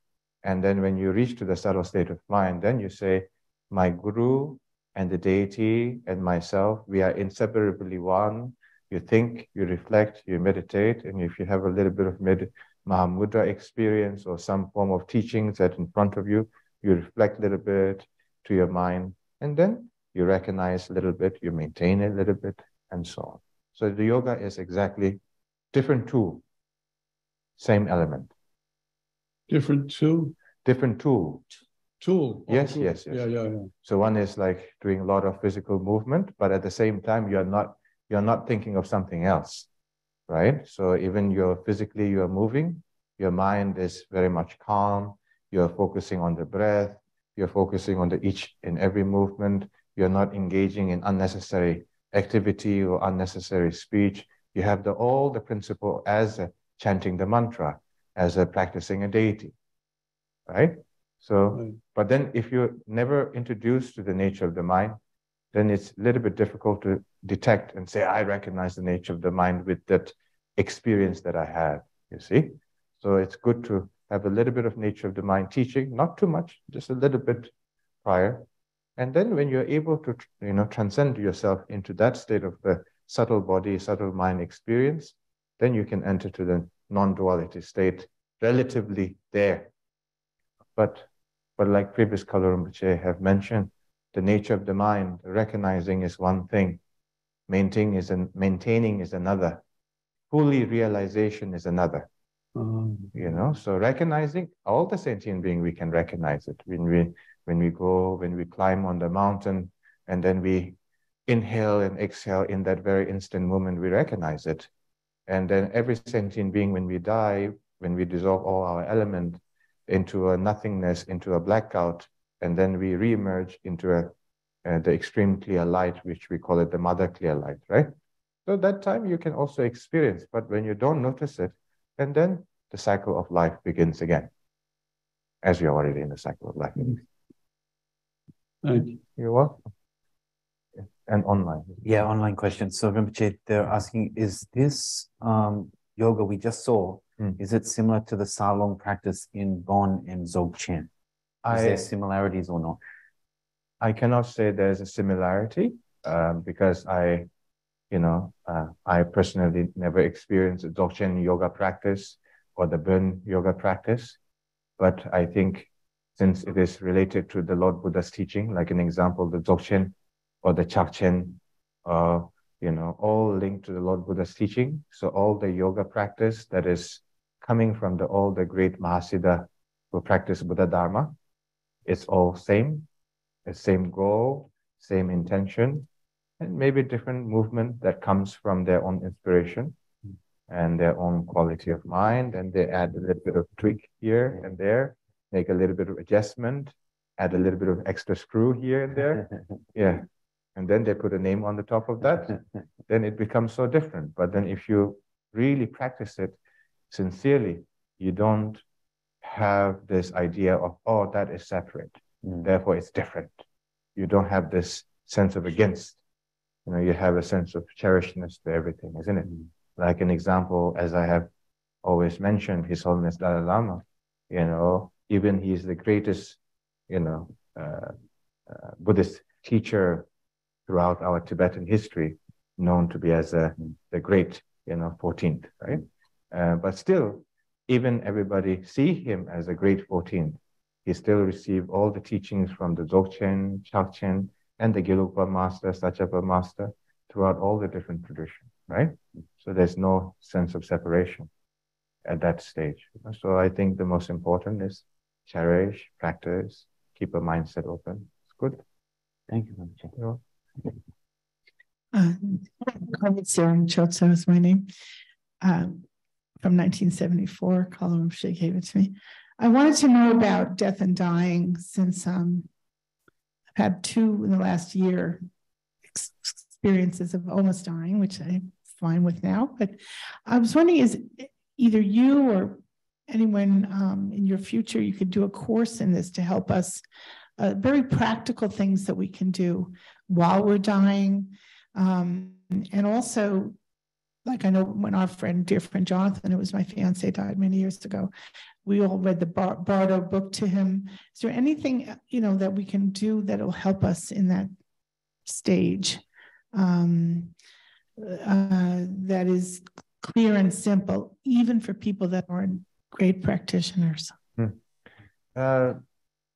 And then when you reach to the subtle state of mind, then you say, my guru and the deity and myself, we are inseparably one. You think, you reflect, you meditate, and if you have a little bit of med- Mahamudra experience or some form of teachings that in front of you, you reflect a little bit to your mind, and then you recognize a little bit, you maintain a little bit, and so on. So the yoga is exactly different tool, same element, Different tool, different tool. tool. oh, Yes, tool. yes, yes. Yeah, yeah, yeah. So one is like doing a lot of physical movement, but at the same time, you're not you're not thinking of something else, right? So even you're physically you're moving, your mind is very much calm. You're focusing on the breath. You're focusing on the each and every movement. You're not engaging in unnecessary activity or unnecessary speech. You have the all the principle as a chanting the mantra, as a practicing a deity, right? So Right. but then if you're never introduced to the nature of the mind, then it's a little bit difficult to detect and say, I recognize the nature of the mind with that experience that I had, you see? So it's good to have a little bit of nature of the mind teaching, not too much, just a little bit prior. And then when you're able to, you know, transcend yourself into that state of the subtle body, subtle mind experience, then you can enter to the non-duality state relatively there. But but like previous Kalu Rinpoche have mentioned, the nature of the mind, recognizing is one thing, maintaining is, an, maintaining is another, fully realization is another. Um, You know, so recognizing all the sentient being, we can recognize it when we when we go when we climb on the mountain, and then we inhale and exhale in that very instant moment, we recognize it. And then every sentient being, when we die, when we dissolve all our element into a nothingness, into a blackout, and then we reemerge into a, uh, the extreme clear light, which we call it the mother clear light, right? So that time you can also experience, but when you don't notice it, and then the cycle of life begins again, as you're already in the cycle of life. Thank you. You're welcome. And online. Yeah, online question. So Rinpoche, they're asking, is this um, yoga we just saw, Mm. is it similar to the Tsalung practice in Bon and Dzogchen? Is I, there similarities or not? I cannot say there's a similarity um, because I, you know, uh, I personally never experienced a Dzogchen yoga practice or the Bon yoga practice. But I think since it is related to the Lord Buddha's teaching, like an example, the Dzogchen or the Chakchen, uh, you know, all linked to the Lord Buddha's teaching. So all the yoga practice that is coming from the all the great Mahasiddha who practice Buddha Dharma, it's all same, the same goal, same intention, and maybe different movement that comes from their own inspiration and their own quality of mind. And they add a little bit of tweak here and there, make a little bit of adjustment, add a little bit of extra screw here and there. Yeah. And then they put a name on the top of that, then it becomes so different. But then if you really practice it sincerely, you don't have this idea of, oh, that is separate. Mm. Therefore, it's different. You don't have this sense of against. You know, you have a sense of cherishedness to everything, isn't it? Like an example, as I have always mentioned, His Holiness Dalai Lama, you know, even he's the greatest, you know, uh, uh, Buddhist teacher throughout our Tibetan history, known to be as a, the great, you know, 14th, right? Uh, but still, even everybody see him as a great 14th. He still received all the teachings from the Dzogchen, Chakchen, and the Gelugpa master, Sakyapa master, throughout all the different traditions, right? So there's no sense of separation at that stage. So I think the most important is cherish, practice, keep a mindset open. It's good. Thank you, Rinpoche. Uh, Carmen Chotso is my name. Um, from 1974, Colin Shake gave it to me. I wanted to know about death and dying since um, I've had two in the last year ex- experiences of almost dying, which I'm fine with now. But I was wondering, is either you or anyone um, in your future, you could do a course in this to help us, uh, very practical things that we can do while we're dying. Um, and also, like I know when our friend, dear friend Jonathan, who was my fiance, died many years ago, we all read the Bar- Bardo book to him. Is there anything, you know, that we can do that will help us in that stage? Um, uh, that is clear and simple, even for people that aren't great practitioners. Uh,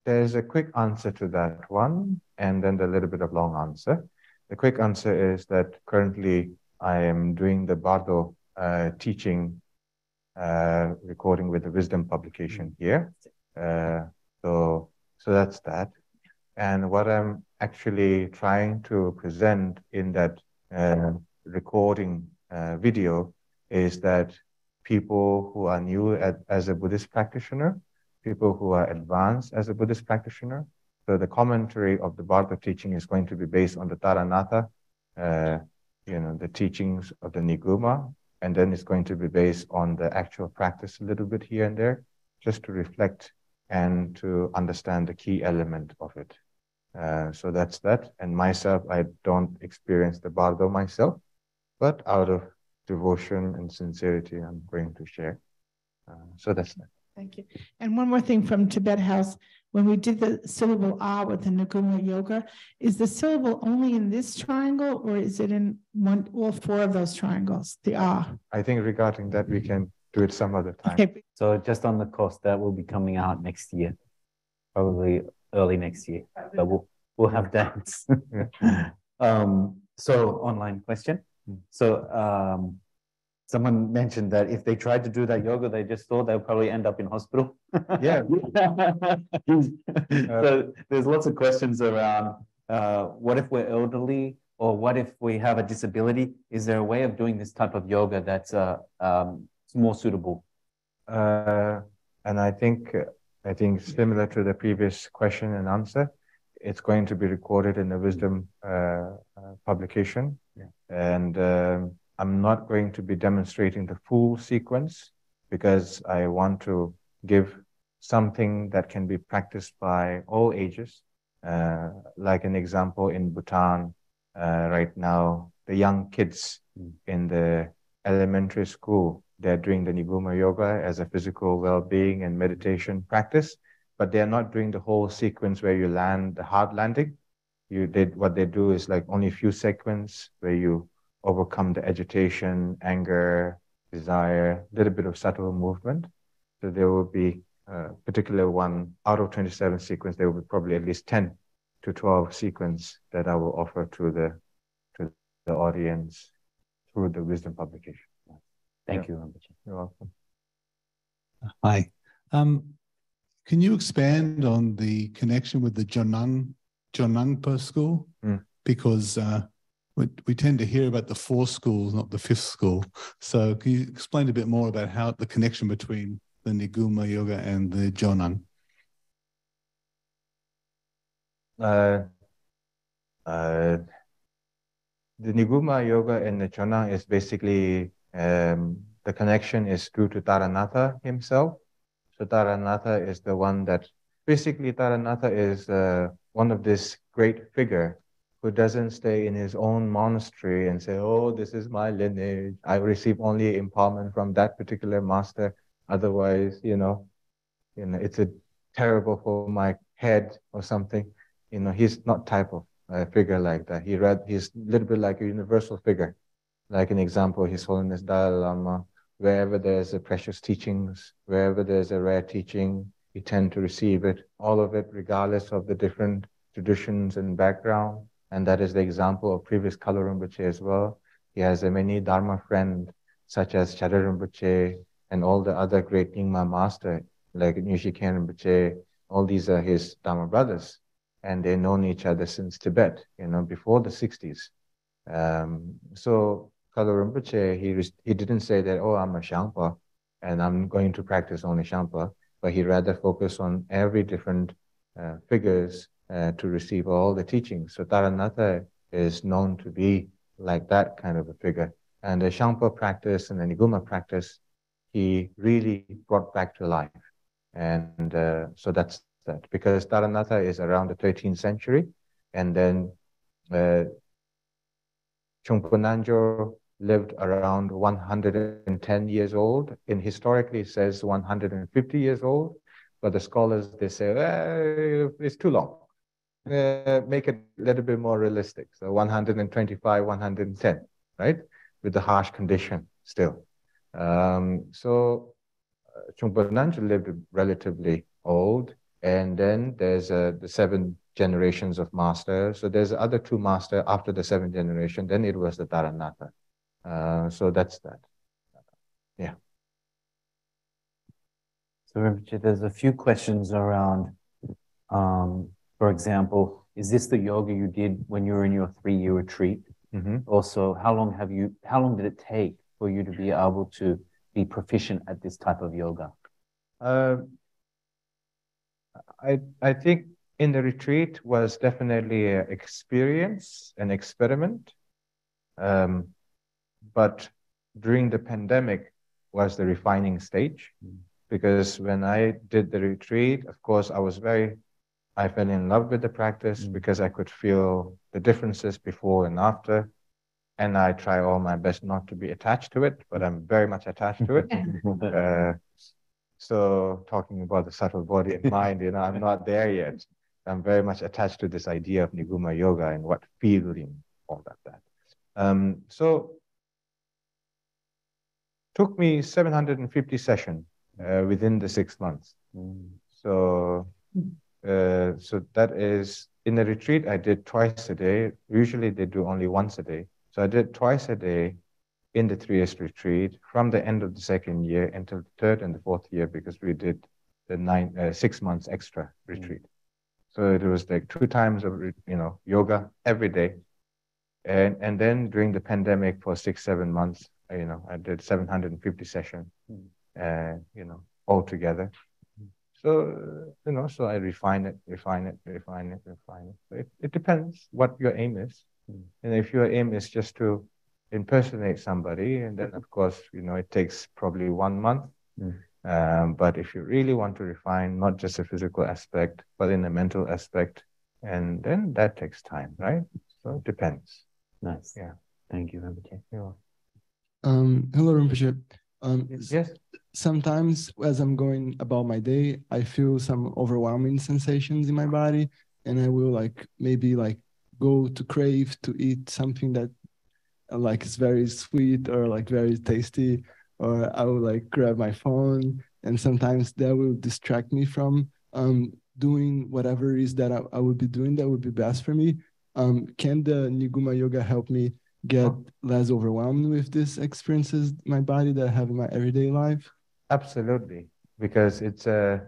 there's a quick answer to that one, and then a little bit of long answer. The quick answer is that currently I am doing the Bardo uh, teaching uh, recording with the Wisdom publication here. Uh, so, so that's that. And what I'm actually trying to present in that uh, recording uh, video is that people who are new at, as a Buddhist practitioner, people who are advanced as a Buddhist practitioner. So the commentary of the Bardo teaching is going to be based on the Taranatha, uh, you know, the teachings of the Niguma, and then it's going to be based on the actual practice a little bit here and there, just to reflect and to understand the key element of it. Uh, so that's that. And myself, I don't experience the Bardo myself, but out of devotion and sincerity, I'm going to share. Uh, so that's that. Thank you. And one more thing from Tibet House, when we did the syllable ah with the Niguma yoga, is the syllable only in this triangle or is it in one, all four of those triangles, the ah? I think regarding that, we can do it some other time. Okay, So just on the course, that will be coming out next year, probably early next year. But we'll, we'll have dance. um, so online question. So um, someone mentioned that if they tried to do that yoga, they just thought they'll probably end up in hospital. Yeah. so there's lots of questions around uh, what if we're elderly or what if we have a disability? Is there a way of doing this type of yoga that's uh, um, more suitable Uh, and I think, I think similar to the previous question and answer, it's going to be recorded in the Wisdom uh, uh, publication. Yeah. And um, I'm not going to be demonstrating the full sequence because I want to give something that can be practiced by all ages. Uh, like an example in Bhutan, uh, right now, the young kids Mm. in the elementary school, they're doing the Niguma yoga as a physical well-being and meditation practice, but they're not doing the whole sequence where you land the hard landing. You did what they do is like only a few sequence where you overcome the agitation, anger, desire, a little bit of subtle movement. So there will be a particular one out of 27 sequence, there will be probably at least 10 to 12 sequence that I will offer to the to the audience through the wisdom publication. Thank Yeah. you, Rinpoche. You're welcome. Hi. Um, can you expand on the connection with the Jonang, Jonangpa school? Mm. Because uh, we, we tend to hear about the four schools, not the fifth school. So can you explain a bit more about how the connection between the Niguma yoga and the Jonang? Uh, uh, the Niguma yoga and the Jonang is basically um, the connection is through to Taranatha himself. So Taranatha is the one that basically Taranatha is uh, one of this great figure who doesn't stay in his own monastery and say, "Oh, this is my lineage. I receive only empowerment from that particular master. Otherwise, you know, you know, it's a terrible for my head or something." You know, he's not type of uh, figure like that. He read, he's a little bit like a universal figure. Like an example, His Holiness Dalai Lama, wherever there's a precious teachings, wherever there's a rare teaching, he tend to receive it, all of it, regardless of the different traditions and background. And that is the example of previous Kalu Rinpoche as well. He has a many Dharma friend, such as Chadral Rinpoche and all the other great Nyingma master, like Nyoshul Khen Rinpoche. All these are his Dharma brothers and they've known each other since Tibet, you know, before the 60s. Um, so Kalu Rinpoche, he, he didn't say that, oh, I'm a Shangpa and I'm going to practice only Shangpa, but he rather focused on every different uh, figures to receive all the teachings. So Taranatha is known to be like that kind of a figure. And the Shangpa practice and the Niguma practice, he really brought back to life. And uh, so that's that because Taranatha is around the 13th century, and then uh, Khyungpo Naljor lived around 110 years old. And historically, it says 150 years old, but the scholars they say eh, it's too long. Uh, make it a little bit more realistic. So 125, 110, right? With the harsh condition still. Um, so uh, Khyungpo Naljor lived relatively old, and then there's uh, the seven generations of master. So there's other two master after the seventh generation. Then it was the Taranatha. Uh, so that's that. Yeah. So, there's a few questions around, um, for example, is this the yoga you did when you were in your three-year retreat? Mhm. Also, how long have you, how long did it take for you to be able to be proficient at this type of yoga? Uh, I I think in the retreat was definitely an experience, an experiment. Um, but during the pandemic was the refining stage. Mm. Because when I did the retreat, of course, I was very, I fell in love with the practice Mm. because I could feel the differences before and after. And I try all my best not to be attached to it, but I'm very much attached to it. Uh, so talking about the subtle body and mind, you know, I'm not there yet. I'm very much attached to this idea of Niguma yoga and what feeling, all that. that. Um, so took me 750 session uh, within the six months. Mm. So, uh, so that is in the retreat. I did twice a day. Usually they do only once a day. So I did twice a day in the three years retreat from the end of the second year until the third and the fourth year because we did the nine uh, six months extra retreat. So it was like two times of you know yoga every day, and and then during the pandemic for six seven months, you know I did 750 sessions, Mm. uh, you know, altogether. So, you know, so I refine it, refine it, refine it, refine it. So it, it depends what your aim is. Mm. And if your aim is just to impersonate somebody, and then of course, you know, it takes probably one month. Mm. Um, but if you really want to refine not just the physical aspect, but in the mental aspect, and then that takes time, right? So it depends. Nice. Yeah. Thank you, Rinpoche. You Um, hello, Rinpoche. Um, Yes. Sometimes as I'm going about my day, I feel some overwhelming sensations in my body, and I will like maybe like go to crave to eat something that like is very sweet or like very tasty, or I will like grab my phone, and sometimes that will distract me from um doing whatever is that I, I would be doing that would be best for me. Um, can the Niguma Yoga help me get less overwhelmed with these experiences my body that I have in my everyday life? Absolutely, because it's a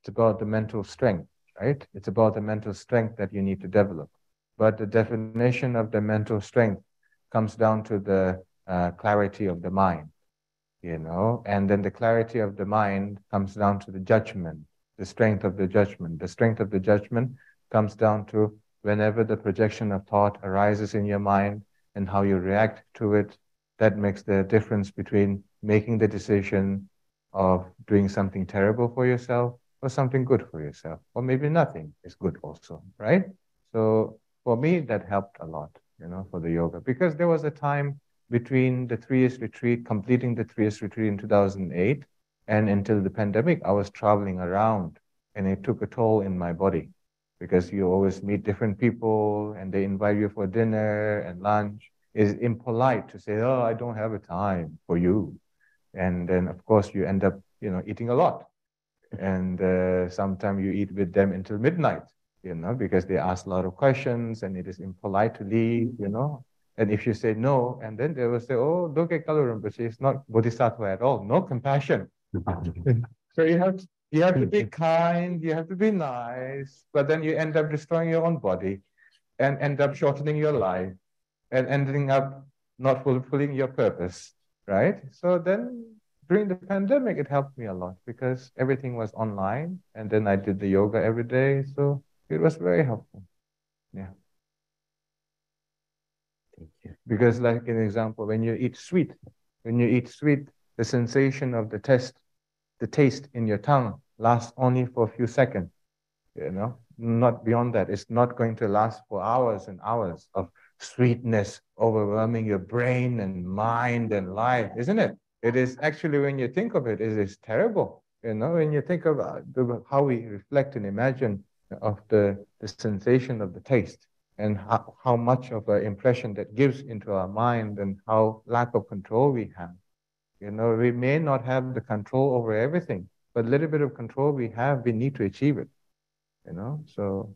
it's about the mental strength, right? It's about the mental strength that you need to develop. But the definition of the mental strength comes down to the uh, clarity of the mind, you know, and then the clarity of the mind comes down to the judgment, the strength of the judgment. The strength of the judgment comes down to whenever the projection of thought arises in your mind and how you react to it. That makes the difference between making the decision of doing something terrible for yourself or something good for yourself, or maybe nothing is good also, right? So for me, that helped a lot, you know, for the yoga, because there was a time between the three years retreat, completing the three years retreat in 2008, and until the pandemic, I was traveling around and it took a toll in my body because you always meet different people and they invite you for dinner and lunch. It's impolite to say, oh, I don't have a time for you and then of course you end up you know eating a lot. And uh, sometimes you eat with them until midnight you know because they ask a lot of questions and it is impolite to leave you know. And if you say no and then they will say oh look at Kalu Rinpoche's not bodhisattva at all. No compassion. So you have you have to be kind you have to be nice but then you end up destroying your own body and end up shortening your life and ending up not fulfilling your purpose right? So then during the pandemic, it helped me a lot because everything was online and then I did the yoga every day. So it was very helpful. Yeah. Thank you. Because like an example, when you eat sweet, when you eat sweet, the sensation of the taste, the taste in your tongue lasts only for a few seconds, you know, not beyond that. It's not going to last for hours and hours of sweetness overwhelming your brain and mind and life, isn't it? It is actually, when you think of it, it is terrible. You know, when you think of uh, how we reflect and imagine of the, the sensation of the taste and how, how much of an impression that gives into our mind and how lack of control we have. You know, we may not have the control over everything, but a little bit of control we have, we need to achieve it. You know, so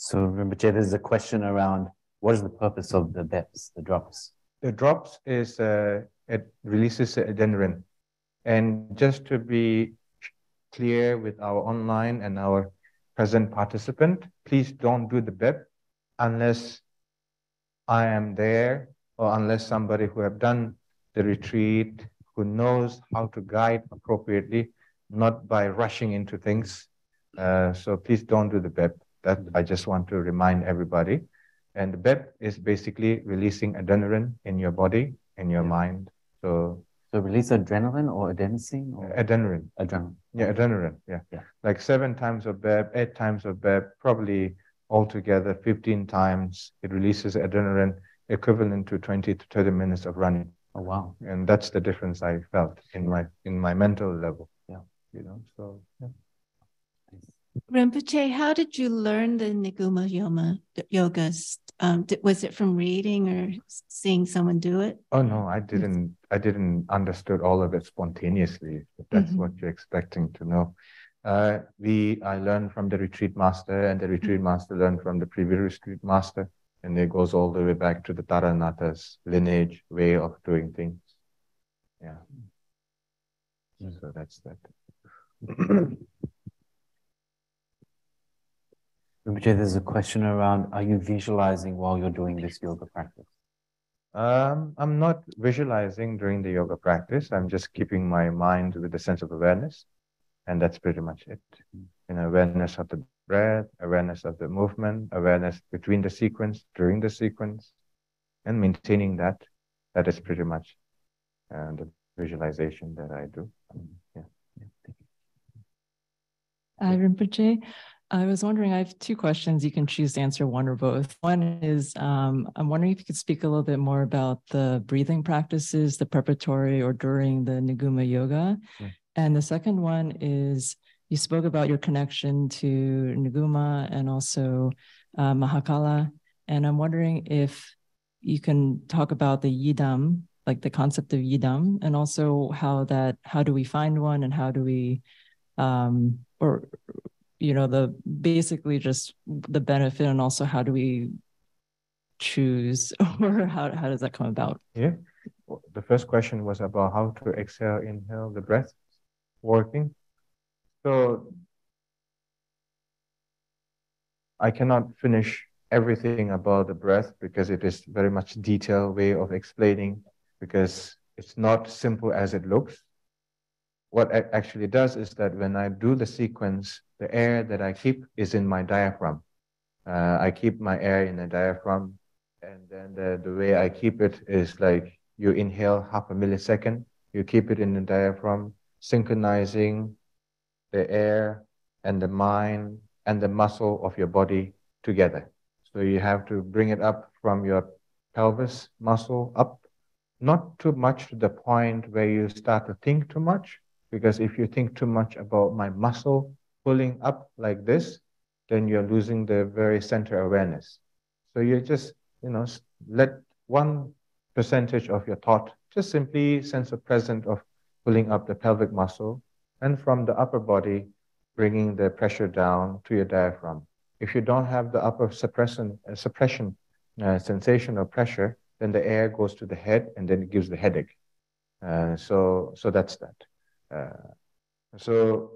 So Rinpoche, there's a question around what is the purpose of the BEPS, the drops? the drops is uh, it releases adrenaline. And just to be clear with our online and our present participant, please don't do the BEP unless I am there or unless somebody who have done the retreat, who knows how to guide appropriately, not by rushing into things. Uh, so please don't do the BEP. That I just want to remind everybody. And the BEP is basically releasing adrenaline in your body, in your Yeah. mind. So So release adrenaline or adenosine or adrenaline. adrenaline? Yeah, adrenaline. Yeah. Yeah. Like seven times of BEP, eight times of BEP, probably altogether 15 times. It releases adrenaline equivalent to 20 to 30 minutes of running. Oh wow. And that's the difference I felt in my in my mental level. Yeah. You know, so yeah. Rinpoche, how did you learn the Niguma Yoma yogas? Um, did, was it from reading or seeing someone do it? Oh no, I didn't I didn't understood all of it spontaneously. If that's Mhm. what you're expecting to know. Uh, we I learned from the retreat master, and the retreat master learned from the previous retreat master, and it goes all the way back to the Taranatha's lineage way of doing things. Yeah. So that's that. Rinpoche, there's a question around are you visualizing while you're doing this yoga practice? Um, I'm not visualizing during the yoga practice. I'm just keeping my mind with a sense of awareness. And that's pretty much it. You know, awareness of the breath, awareness of the movement, awareness between the sequence, during the sequence, and maintaining that. That is pretty much uh, the visualization that I do. Um, yeah. Uh, Rinpoche, I was wondering, I have two questions. You can choose to answer one or both. One is um, I'm wondering if you could speak a little bit more about the breathing practices, the preparatory or during the Niguma yoga. Mm. And the second one is you spoke about your connection to Niguma and also uh, Mahakala. And I'm wondering if you can talk about the Yidam, like the concept of Yidam, and also how that, how do we find one and how do we, um, or you know the basically just the benefit and also how do we choose or how, how does that come about Yeah. The first question was about how to exhale, inhale, the breath working. So I cannot finish everything about the breath because it is very much detailed way of explaining because it's not simple as it looks. What it actually does is that when I do the sequence, the air that I keep is in my diaphragm. Uh, I keep my air in the diaphragm, and then the, the way I keep it is like you inhale half a millisecond, you keep it in the diaphragm, synchronizing the air and the mind and the muscle of your body together. So you have to bring it up from your pelvis muscle up, not too much to the point where you start to think too much, because if you think too much about my muscle pulling up like this, then you're losing the very center awareness. So you just, you know, let one percentage of your thought just simply sense of present of pulling up the pelvic muscle and from the upper body, bringing the pressure down to your diaphragm. If you don't have the upper suppression, uh, suppression uh, sensation or pressure, then the air goes to the head and then it gives the headache. Uh, so, so that's that. Uh, so,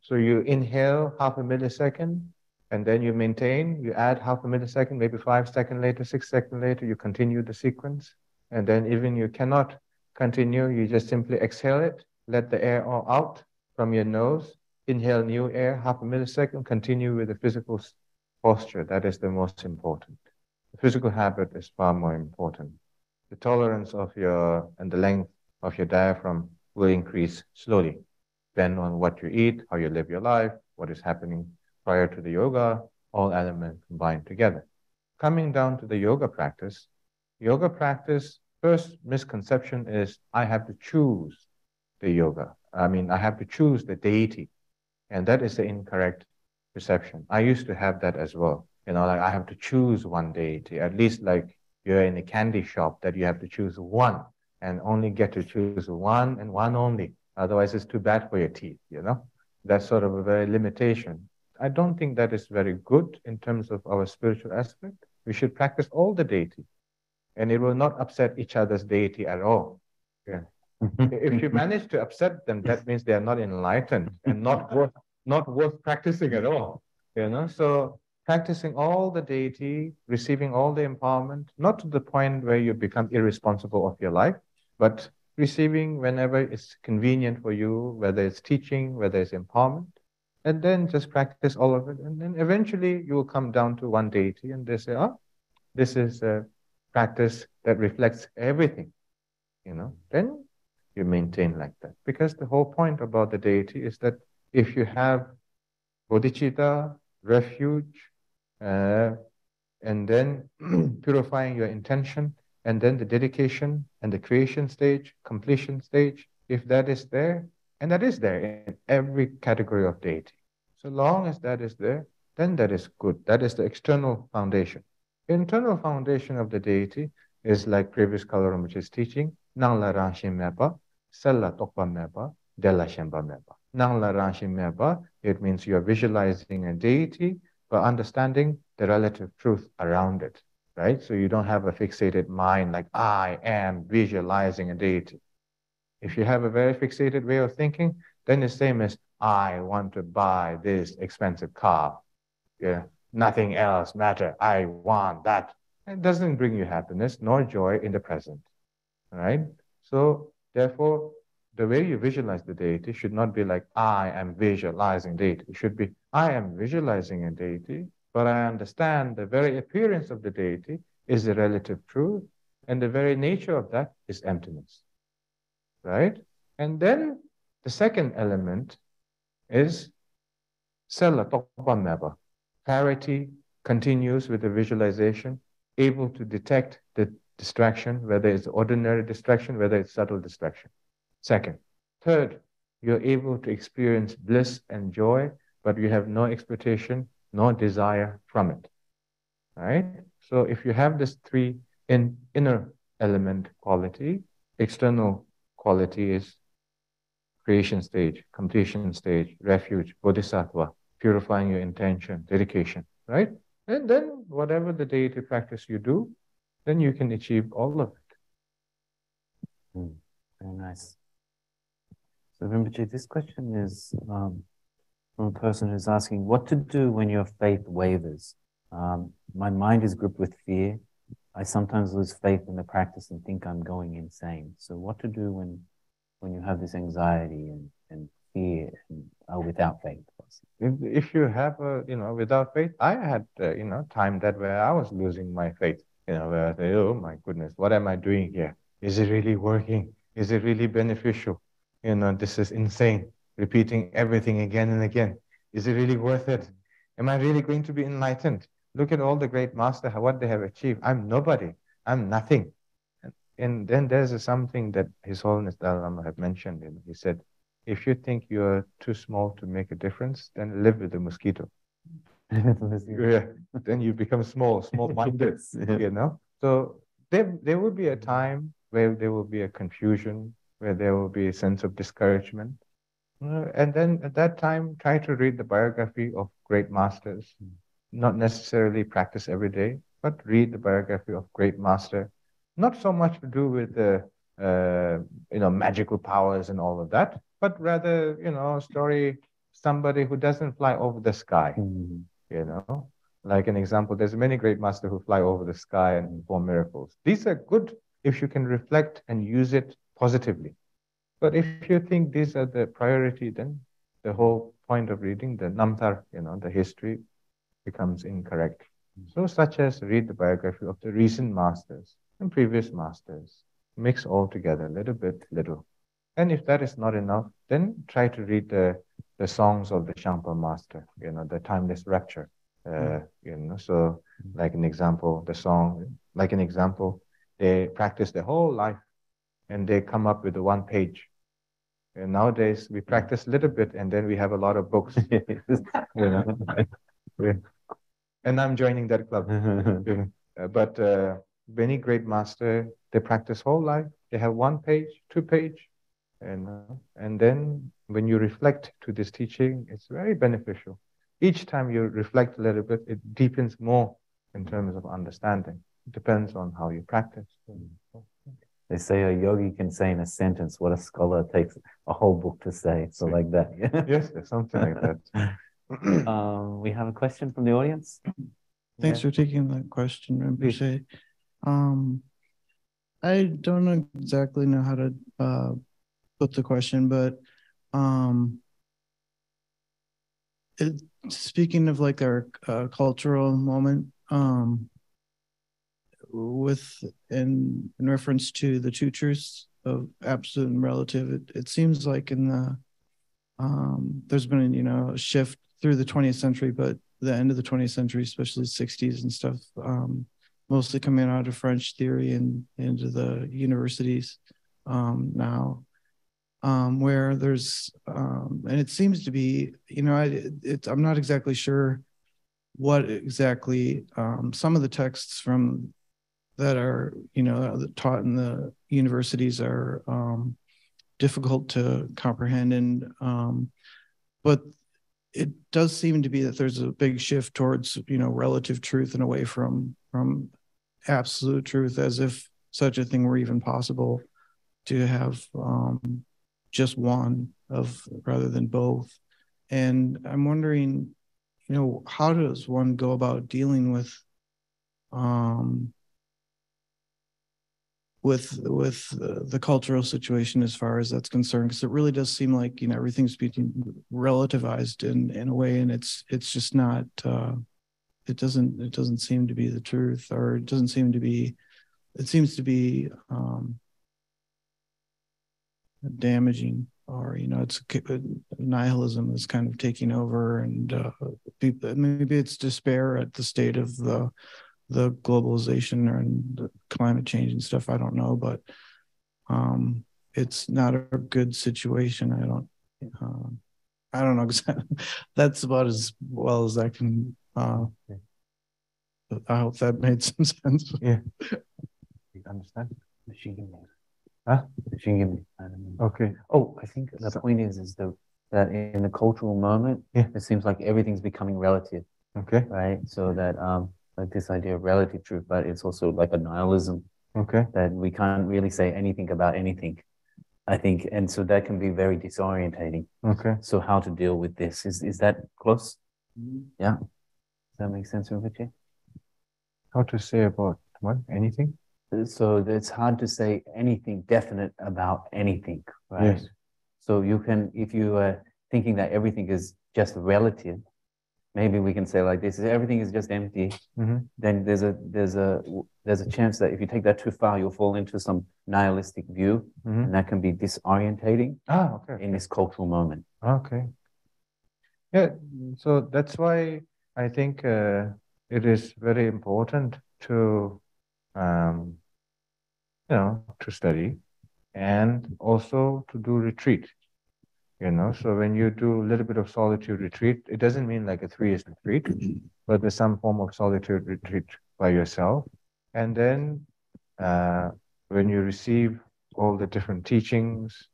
so you inhale half a millisecond, and then you maintain. You add half a millisecond, maybe five seconds later, six seconds later, you continue the sequence, and then even you cannot continue, you just simply exhale it, let the air all out from your nose, inhale new air, half a millisecond, continue with the physical posture. That is the most important. The physical habit is far more important. The tolerance of your and the length of your diaphragm will increase slowly, depend on what you eat, how you live your life, what is happening prior to the yoga, all elements combined together. Coming down to the yoga practice, yoga practice, first misconception is I have to choose the yoga. I mean, I have to choose the deity. And that is the incorrect perception. I used to have that as well. You know, like I have to choose one deity, at least like you're in a candy shop that you have to choose one and only get to choose one and one only. Otherwise, it's too bad for your teeth, you know? That's sort of a very limitation. I don't think that is very good in terms of our spiritual aspect. We should practice all the deity, and it will not upset each other's deity at all. Yeah. If you manage to upset them, that means they are not enlightened and not worth not worth practicing at all. You know, so practicing all the deity, receiving all the empowerment, not to the point where you become irresponsible of your life, but receiving whenever it's convenient for you, whether it's teaching, whether it's empowerment, and then just practice all of it. And then eventually you will come down to one deity and they say, oh, this is a practice that reflects everything. You know, then you maintain like that. Because the whole point about the deity is that if you have bodhicitta, refuge, uh, and then purifying your intention, and then the dedication and the creation stage, completion stage, if that is there, and that is there in every category of deity. So long as that is there, then that is good. That is the external foundation. Internal foundation of the deity is like previous Kalu Rinpoche's teaching, Nang la ranshin mepa, Sella tokpa mepa, Della shemba mepa. Nang la ranshin mepa, it means you are visualizing a deity, but understanding the relative truth around it, right? So you don't have a fixated mind like, I am visualizing a deity. If you have a very fixated way of thinking, then the same as, I want to buy this expensive car. Yeah, nothing else matter. I want that. it doesn't bring you happiness nor joy in the present. Right? So, therefore, the way you visualize the deity should not be like, I am visualizing deity. It should be, I am visualizing a deity, but I understand the very appearance of the deity is a relative truth, and the very nature of that is emptiness. Right? And then the second element is sella. Clarity continues with the visualization, able to detect the distraction, whether it's ordinary distraction, whether it's subtle distraction. Second. Third, you're able to experience bliss and joy, but you have no expectation, no desire from it. Right? So if you have this three in inner element quality, external quality is creation stage, completion stage, refuge, bodhisattva, purifying your intention, dedication, right? And then whatever the deity practice you do, then you can achieve all of it. Mm, very nice. So Rinpoche, this question is um, from a person who's asking what to do when your faith wavers. Um, my mind is gripped with fear. I sometimes lose faith in the practice and think I'm going insane. So what to do when when you have this anxiety and, and fear and are without faith? If, if you have a, you know, without faith, I had, uh, you know, time that where I was losing my faith, you know, where I say, oh my goodness, what am I doing here? Is it really working? Is it really beneficial? You know, this is insane. Repeating everything again and again. Is it really worth it? Am I really going to be enlightened? Look at all the great masters, what they have achieved. I'm nobody. I'm nothing. And, then there's something that His Holiness Dalai Lama had mentioned. And he said, if you think you're too small to make a difference, then live with the mosquito. yeah, then you become small, small-minded. yeah. You know. So there, there will be a time where there will be a confusion, where there will be a sense of discouragement, and then at that time, try to read the biography of great masters. Not necessarily practice every day, but read the biography of great master. Not so much to do with the uh, you know magical powers and all of that, but rather you know story somebody who doesn't fly over the sky. Mm-hmm. You know, like an example, there's many great masters who fly over the sky and perform miracles. These are good if you can reflect and use it positively. But if you think these are the priority, then the whole point of reading the namtar, you know, the history becomes incorrect. So such as read the biography of the recent masters and previous masters, mix all together, a little bit, little. And if that is not enough, then try to read the, the songs of the Shangpa master, you know, the timeless rapture. Uh, mm. you know, so like an example, the song, like an example, they practice their whole life and they come up with the one page and nowadays we practice a little bit and then we have a lot of books. and I'm joining that club. Uh, but uh, many great master, they practice whole life. They have one page, two page, and uh, and then when you reflect to this teaching, it's very beneficial. Each time you reflect a little bit, it deepens more in terms of understanding. It depends on how you practice. They say a yogi can say in a sentence what a scholar takes a whole book to say. So like that. Yeah. yes, something like that. um, we have a question from the audience. Thanks yeah. for taking that question, Rinpoche. Um, I don't exactly know how to uh, put the question, but um, it, speaking of like our uh, cultural moment, um, with in in reference to the two truths of absolute and relative, it, it seems like in the um, there's been you know a shift through the 20th century, but the end of the 20th century, especially 60s and stuff, um, mostly coming out of French theory and into the universities um, now, um, where there's um, and it seems to be, you know, I, it, I'm not exactly sure what exactly um, some of the texts from that are you know taught in the universities are um, difficult to comprehend. And um, but it does seem to be that there's a big shift towards you know relative truth and away from from absolute truth as if such a thing were even possible to have um, just one of rather than both. And i'm wondering you know how does one go about dealing with um with with uh, the cultural situation as far as that's concerned because it really does seem like you know everything's being relativized in in a way and it's it's just not uh it doesn't it doesn't seem to be the truth or it doesn't seem to be it seems to be um damaging or you know it's nihilism is kind of taking over and uh, people, maybe it's despair at the state of the the globalization and the climate change and stuff i don't know but um it's not a good situation i don't uh, i don't know that's about as well as i can uh i hope that made some sense yeah you understand Machine Huh? Okay. Oh, I think the point is, is the, that in the cultural moment, Yeah. it seems like everything's becoming relative, Okay. right? So that, um, like this idea of relative truth, but it's also like a nihilism Okay. that we can't really say anything about anything. I think, and so that can be very disorientating. Okay. So how to deal with this? Is is that close? Mm-hmm. Yeah. Does that make sense, Rinpoche? How to say about what? Anything? So it's hard to say anything definite about anything, right? Yes. So you can, if you are thinking that everything is just relative, maybe we can say like this: is everything is just empty. Mhm. Then there's a there's a there's a chance that if you take that too far, you'll fall into some nihilistic view, Mhm. and that can be disorientating Ah, okay. in this cultural moment. Okay. Yeah, so that's why I think uh, it is very important to, um, you know, to study and also to do retreat. You know, so when you do a little bit of solitude retreat, it doesn't mean like a three years retreat, but there's some form of solitude retreat by yourself. And then uh, when you receive all the different teachings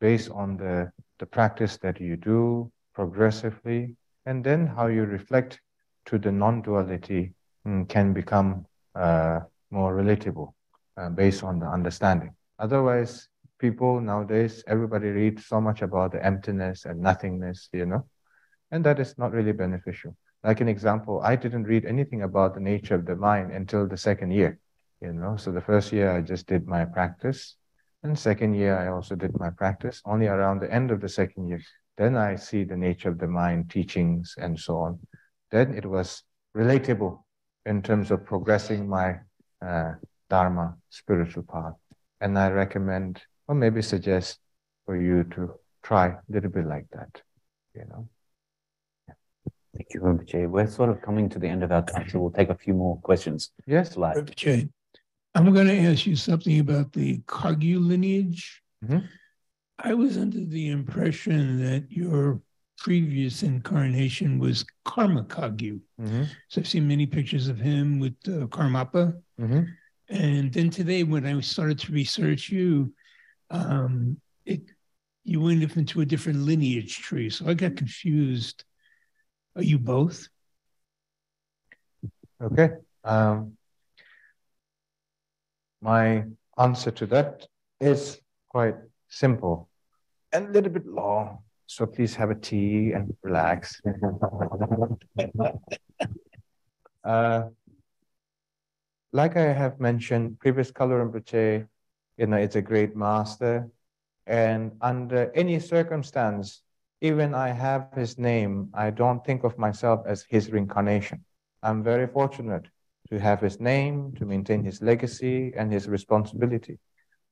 based on the, the practice that you do progressively, and then how you reflect to the non-duality mm, can become uh, more relatable uh, based on the understanding. Otherwise, people nowadays, everybody reads so much about the emptiness and nothingness, you know, and that is not really beneficial. Like an example, I didn't read anything about the nature of the mind until the second year, you know. So the first year I just did my practice, and second year I also did my practice. Only around the end of the second year, then I see the nature of the mind, teachings, and so on. Then it was relatable in terms of progressing my uh, dharma spiritual path, and I recommend or maybe suggest for you to try a little bit like that, you know. Thank you, Rinpoche. We're sort of coming to the end of our time, so we'll take a few more questions. Yes. Like, Rinpoche, I'm going to ask you something about the Kagyu lineage. Mhm. I was under the impression that your previous incarnation was Karma Kagyu. Mhm. So I've seen many pictures of him with uh, Karmapa. Mhm. And then today, when I started to research you, um, it you went up into a different lineage tree. So I got confused. Are you both? Okay. Um, my answer to that is quite simple and a little bit long. So please have a tea and relax. uh, like I have mentioned, previous Kalu Rinpoche, you know, it's a great master. And under any circumstance, even I have his name, I don't think of myself as his reincarnation. I'm very fortunate to have his name, to maintain his legacy and his responsibility.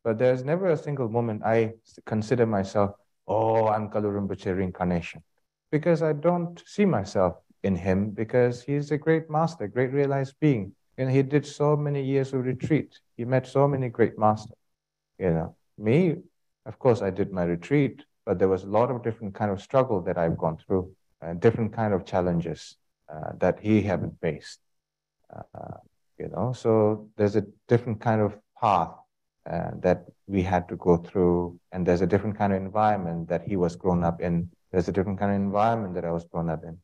But there's never a single moment I consider myself, oh, I'm Kalu Rinpoche reincarnation. Because I don't see myself in him because he's a great master, great realized being. And he did so many years of retreat. He met so many great masters. You know, me, of course, I did my retreat, but there was a lot of different kind of struggle that I've gone through, and different kind of challenges uh, that he haven't faced. Uh, you know, so there's a different kind of path uh, that we had to go through, and there's a different kind of environment that he was grown up in. There's a different kind of environment that I was grown up in.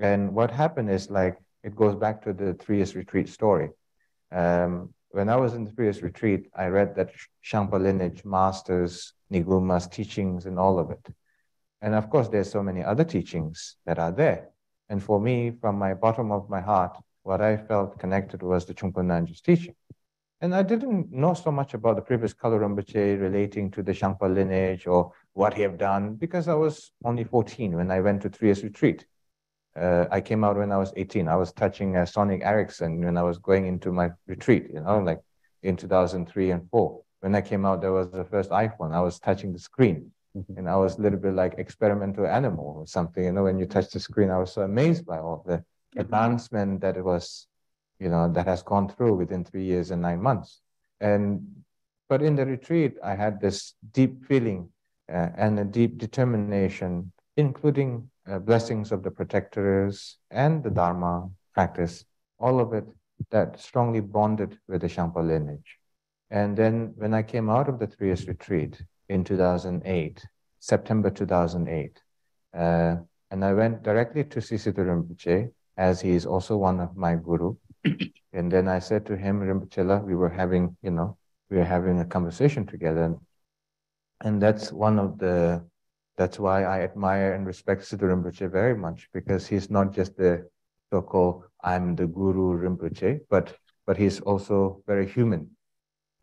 And what happened is like it goes back to the three years retreat story. Um, when I was in the previous retreat, I read that Shangpa lineage, masters, Niguma's teachings, and all of it. And of course, there's so many other teachings that are there. And for me, from my bottom of my heart, what I felt connected was the Khyungpo Naljor's teaching. And I didn't know so much about the previous Kalu relating to the Shangpa lineage or what he have done because I was only 14 when I went to three years retreat. Uh, I came out when I was 18. I was touching a Sony Ericsson when I was going into my retreat, you know, like in 2003 and 4. When I came out, there was the first iPhone. I was touching the screen and I was a little bit like experimental animal or something. You know, when you touch the screen, I was so amazed by all the advancement that it was, you know, that has gone through within three years and nine months. And but in the retreat, I had this deep feeling uh, and a deep determination, including uh, blessings of the protectors and the Dharma practice, all of it that strongly bonded with the Shangpa lineage. And then when I came out of the three years retreat in 2008, September 2008, uh, and I went directly to Sisitu Rinpoche, as he is also one of my guru. and then I said to him, Rinpoche, we were having, you know, we were having a conversation together. And that's one of the, that's why I admire and respect Situ Rinpoche very much, because he's not just the so-called I'm the guru Rinpoche, but but he's also very human,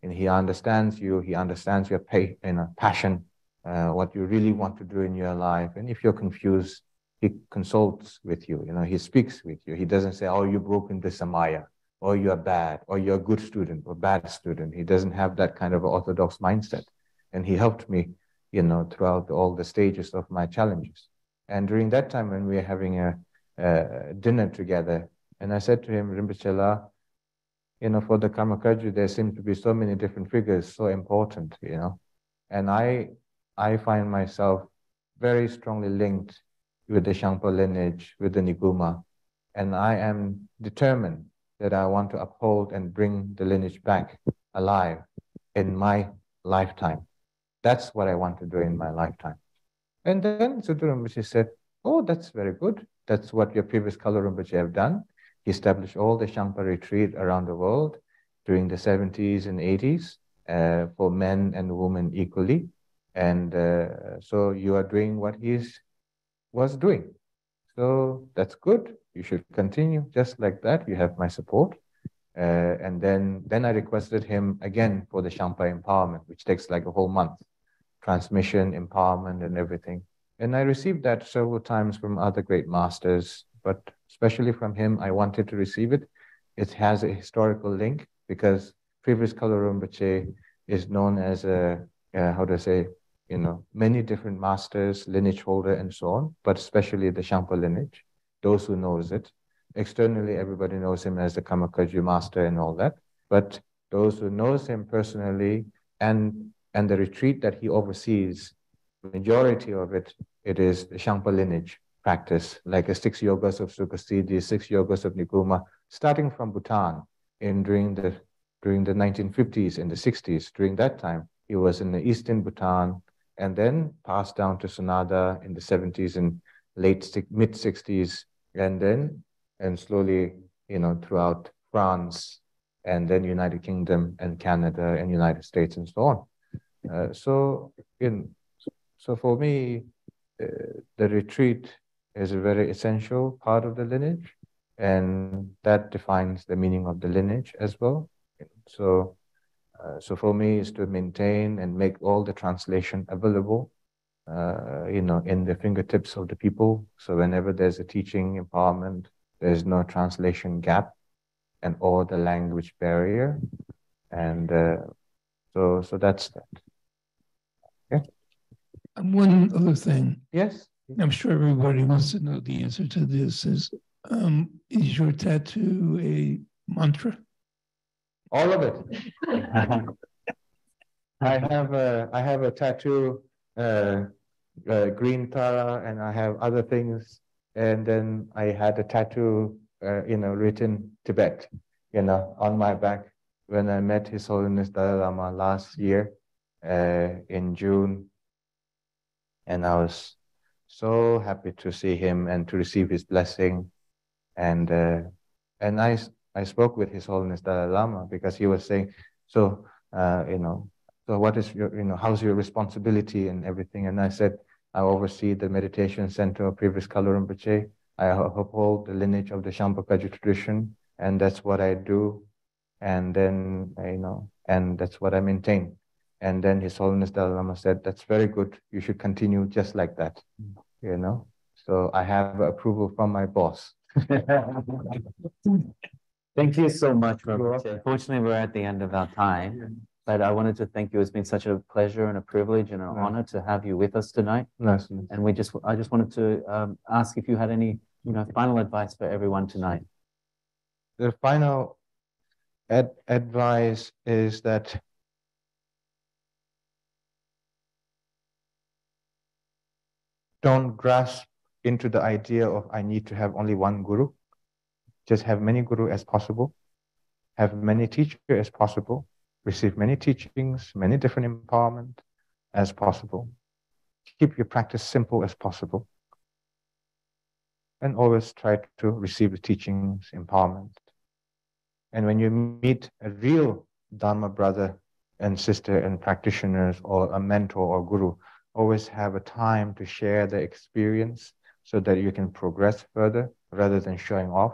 and he understands you. He understands your you know, passion, uh, what you really want to do in your life, and if you're confused, he consults with you. You know, he speaks with you. He doesn't say, "Oh, you broke into samaya," or "You're bad," or "You're a good student," or "Bad student." He doesn't have that kind of orthodox mindset, and he helped me, you know, throughout all the stages of my challenges. And during that time, when we were having a uh, dinner together. And I said to him, Rinpoche, you know, for the Karma Kagyu, there seem to be so many different figures, so important, you know. And I, I find myself very strongly linked with the Shangpa lineage, with the Niguma. And I am determined that I want to uphold and bring the lineage back alive in my lifetime. That's what I want to do in my lifetime. And then Sudaram said, Oh, that's very good. That's what your previous Kalu Rinpoche have done. He established all the Shangpa retreat around the world during the 70s and 80s uh, for men and women equally. And uh, so you are doing what he was doing. So that's good. You should continue just like that. You have my support. Uh, and then, then I requested him again for the Shangpa empowerment, which takes like a whole month, transmission, empowerment, and everything. And I received that several times from other great masters, but especially from him, I wanted to receive it. It has a historical link because previous Kalu Rinpoche is known as a, how I say, you know, many different masters, lineage holder, and so on, but especially the Shangpa lineage, those who knows it. Externally, everybody knows him as the Karma Kagyu master and all that, but those who knows him personally and and the retreat that he oversees majority of it, it is the Shangpa lineage practice, like the six yogas of Sukhasiddhi, six yogas of Niguma, starting from Bhutan in during the during the 1950s and the 60s. During that time, he was in the eastern Bhutan and then passed down to Sonada in the 70s and late mid 60s, and then and slowly, you know, throughout France and then United Kingdom and Canada and United States and so on. Uh, so in so for me, uh, the retreat is a very essential part of the lineage, and that defines the meaning of the lineage as well. So, uh, so for me, is to maintain and make all the translation available, uh, you know, in the fingertips of the people. So whenever there's a teaching empowerment, there's no translation gap, and or the language barrier, and uh, so so that's that. One other thing. Yes. I'm sure everybody wants to know the answer to this is um, is your tattoo a mantra? All of it. I have a I have a tattoo, uh, uh, green Tara, and I have other things. And then I had a tattoo, uh, you know, written Tibet, you know, on my back when I met His Holiness Dalai Lama last year uh, in June and I was so happy to see him and to receive his blessing. And uh, and I I spoke with His Holiness Dalai Lama because he was saying, so uh, you know, so what is your you know how's your responsibility and everything? And I said I oversee the meditation center of previous Kalu Rinpoche. I uphold the lineage of the Shangpa tradition, and that's what I do. And then, you know, and that's what I maintain. And then His Holiness Dalai Lama said, that's very good. You should continue just like that, you know. So I have approval from my boss. Thank you so much, Robert. Unfortunately, we're at the end of our time, but I wanted to thank you. It's been such a pleasure and a privilege and an Yeah. honor to have you with us tonight. Nice. And we just, I just wanted to um, ask if you had any, you know, final advice for everyone tonight. The final ad- advice is that don't grasp into the idea of I need to have only one guru. Just have many guru as possible, have many teachers as possible, receive many teachings, many different empowerment as possible. Keep your practice simple as possible. And always try to receive the teachings, empowerment. And when you meet a real Dharma brother and sister and practitioners or a mentor or guru, always have a time to share the experience so that you can progress further rather than showing off.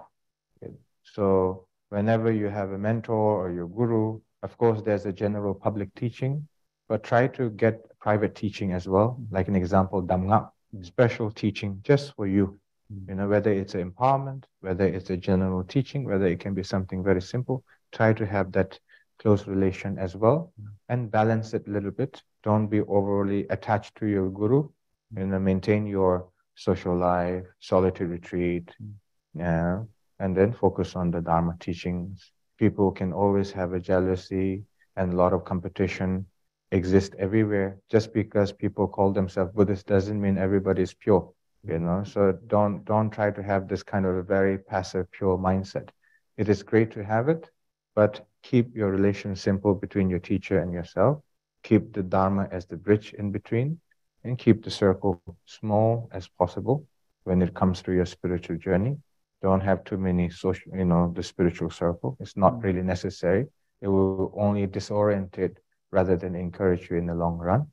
So whenever you have a mentor or your guru, of course, there's a general public teaching, but try to get private teaching as well. Like an example, Damngak, special teaching just for you. You know, whether it's an empowerment, whether it's a general teaching, whether it can be something very simple, try to have that close relation as well and balance it a little bit. Don't be overly attached to your guru. You know, maintain your social life, solitary retreat, mm. yeah, and then focus on the Dharma teachings. People can always have a jealousy and a lot of competition exist everywhere. Just because people call themselves Buddhist doesn't mean everybody is pure. You know, so don't don't try to have this kind of a very passive, pure mindset. It is great to have it, but keep your relation simple between your teacher and yourself. Keep the Dharma as the bridge in between, and keep the circle small as possible when it comes to your spiritual journey. Don't have too many social, you know, the spiritual circle. It's not really necessary. It will only disorient it rather than encourage you in the long run.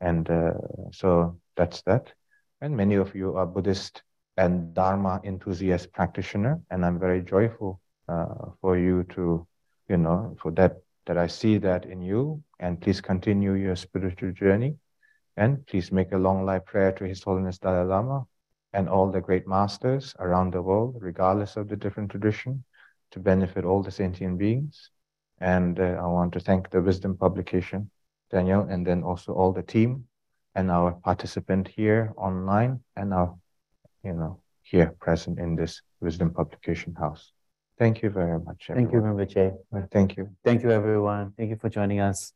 And uh, so that's that. And many of you are Buddhist and Dharma enthusiast practitioner, and I'm very joyful uh, for you to, you know, for that that I see that in you. And please continue your spiritual journey, and please make a long life prayer to His Holiness Dalai Lama and all the great masters around the world, regardless of the different tradition, to benefit all the sentient beings. And uh, I want to thank the Wisdom Publication, Daniel, and then also all the team and our participant here online and our, you know, here present in this Wisdom Publication House. Thank you very much. Thank you, everyone. Rinpoche. Thank you. Thank you, everyone. Thank you for joining us.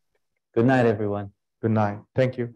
Good night, everyone. Good night. Thank you.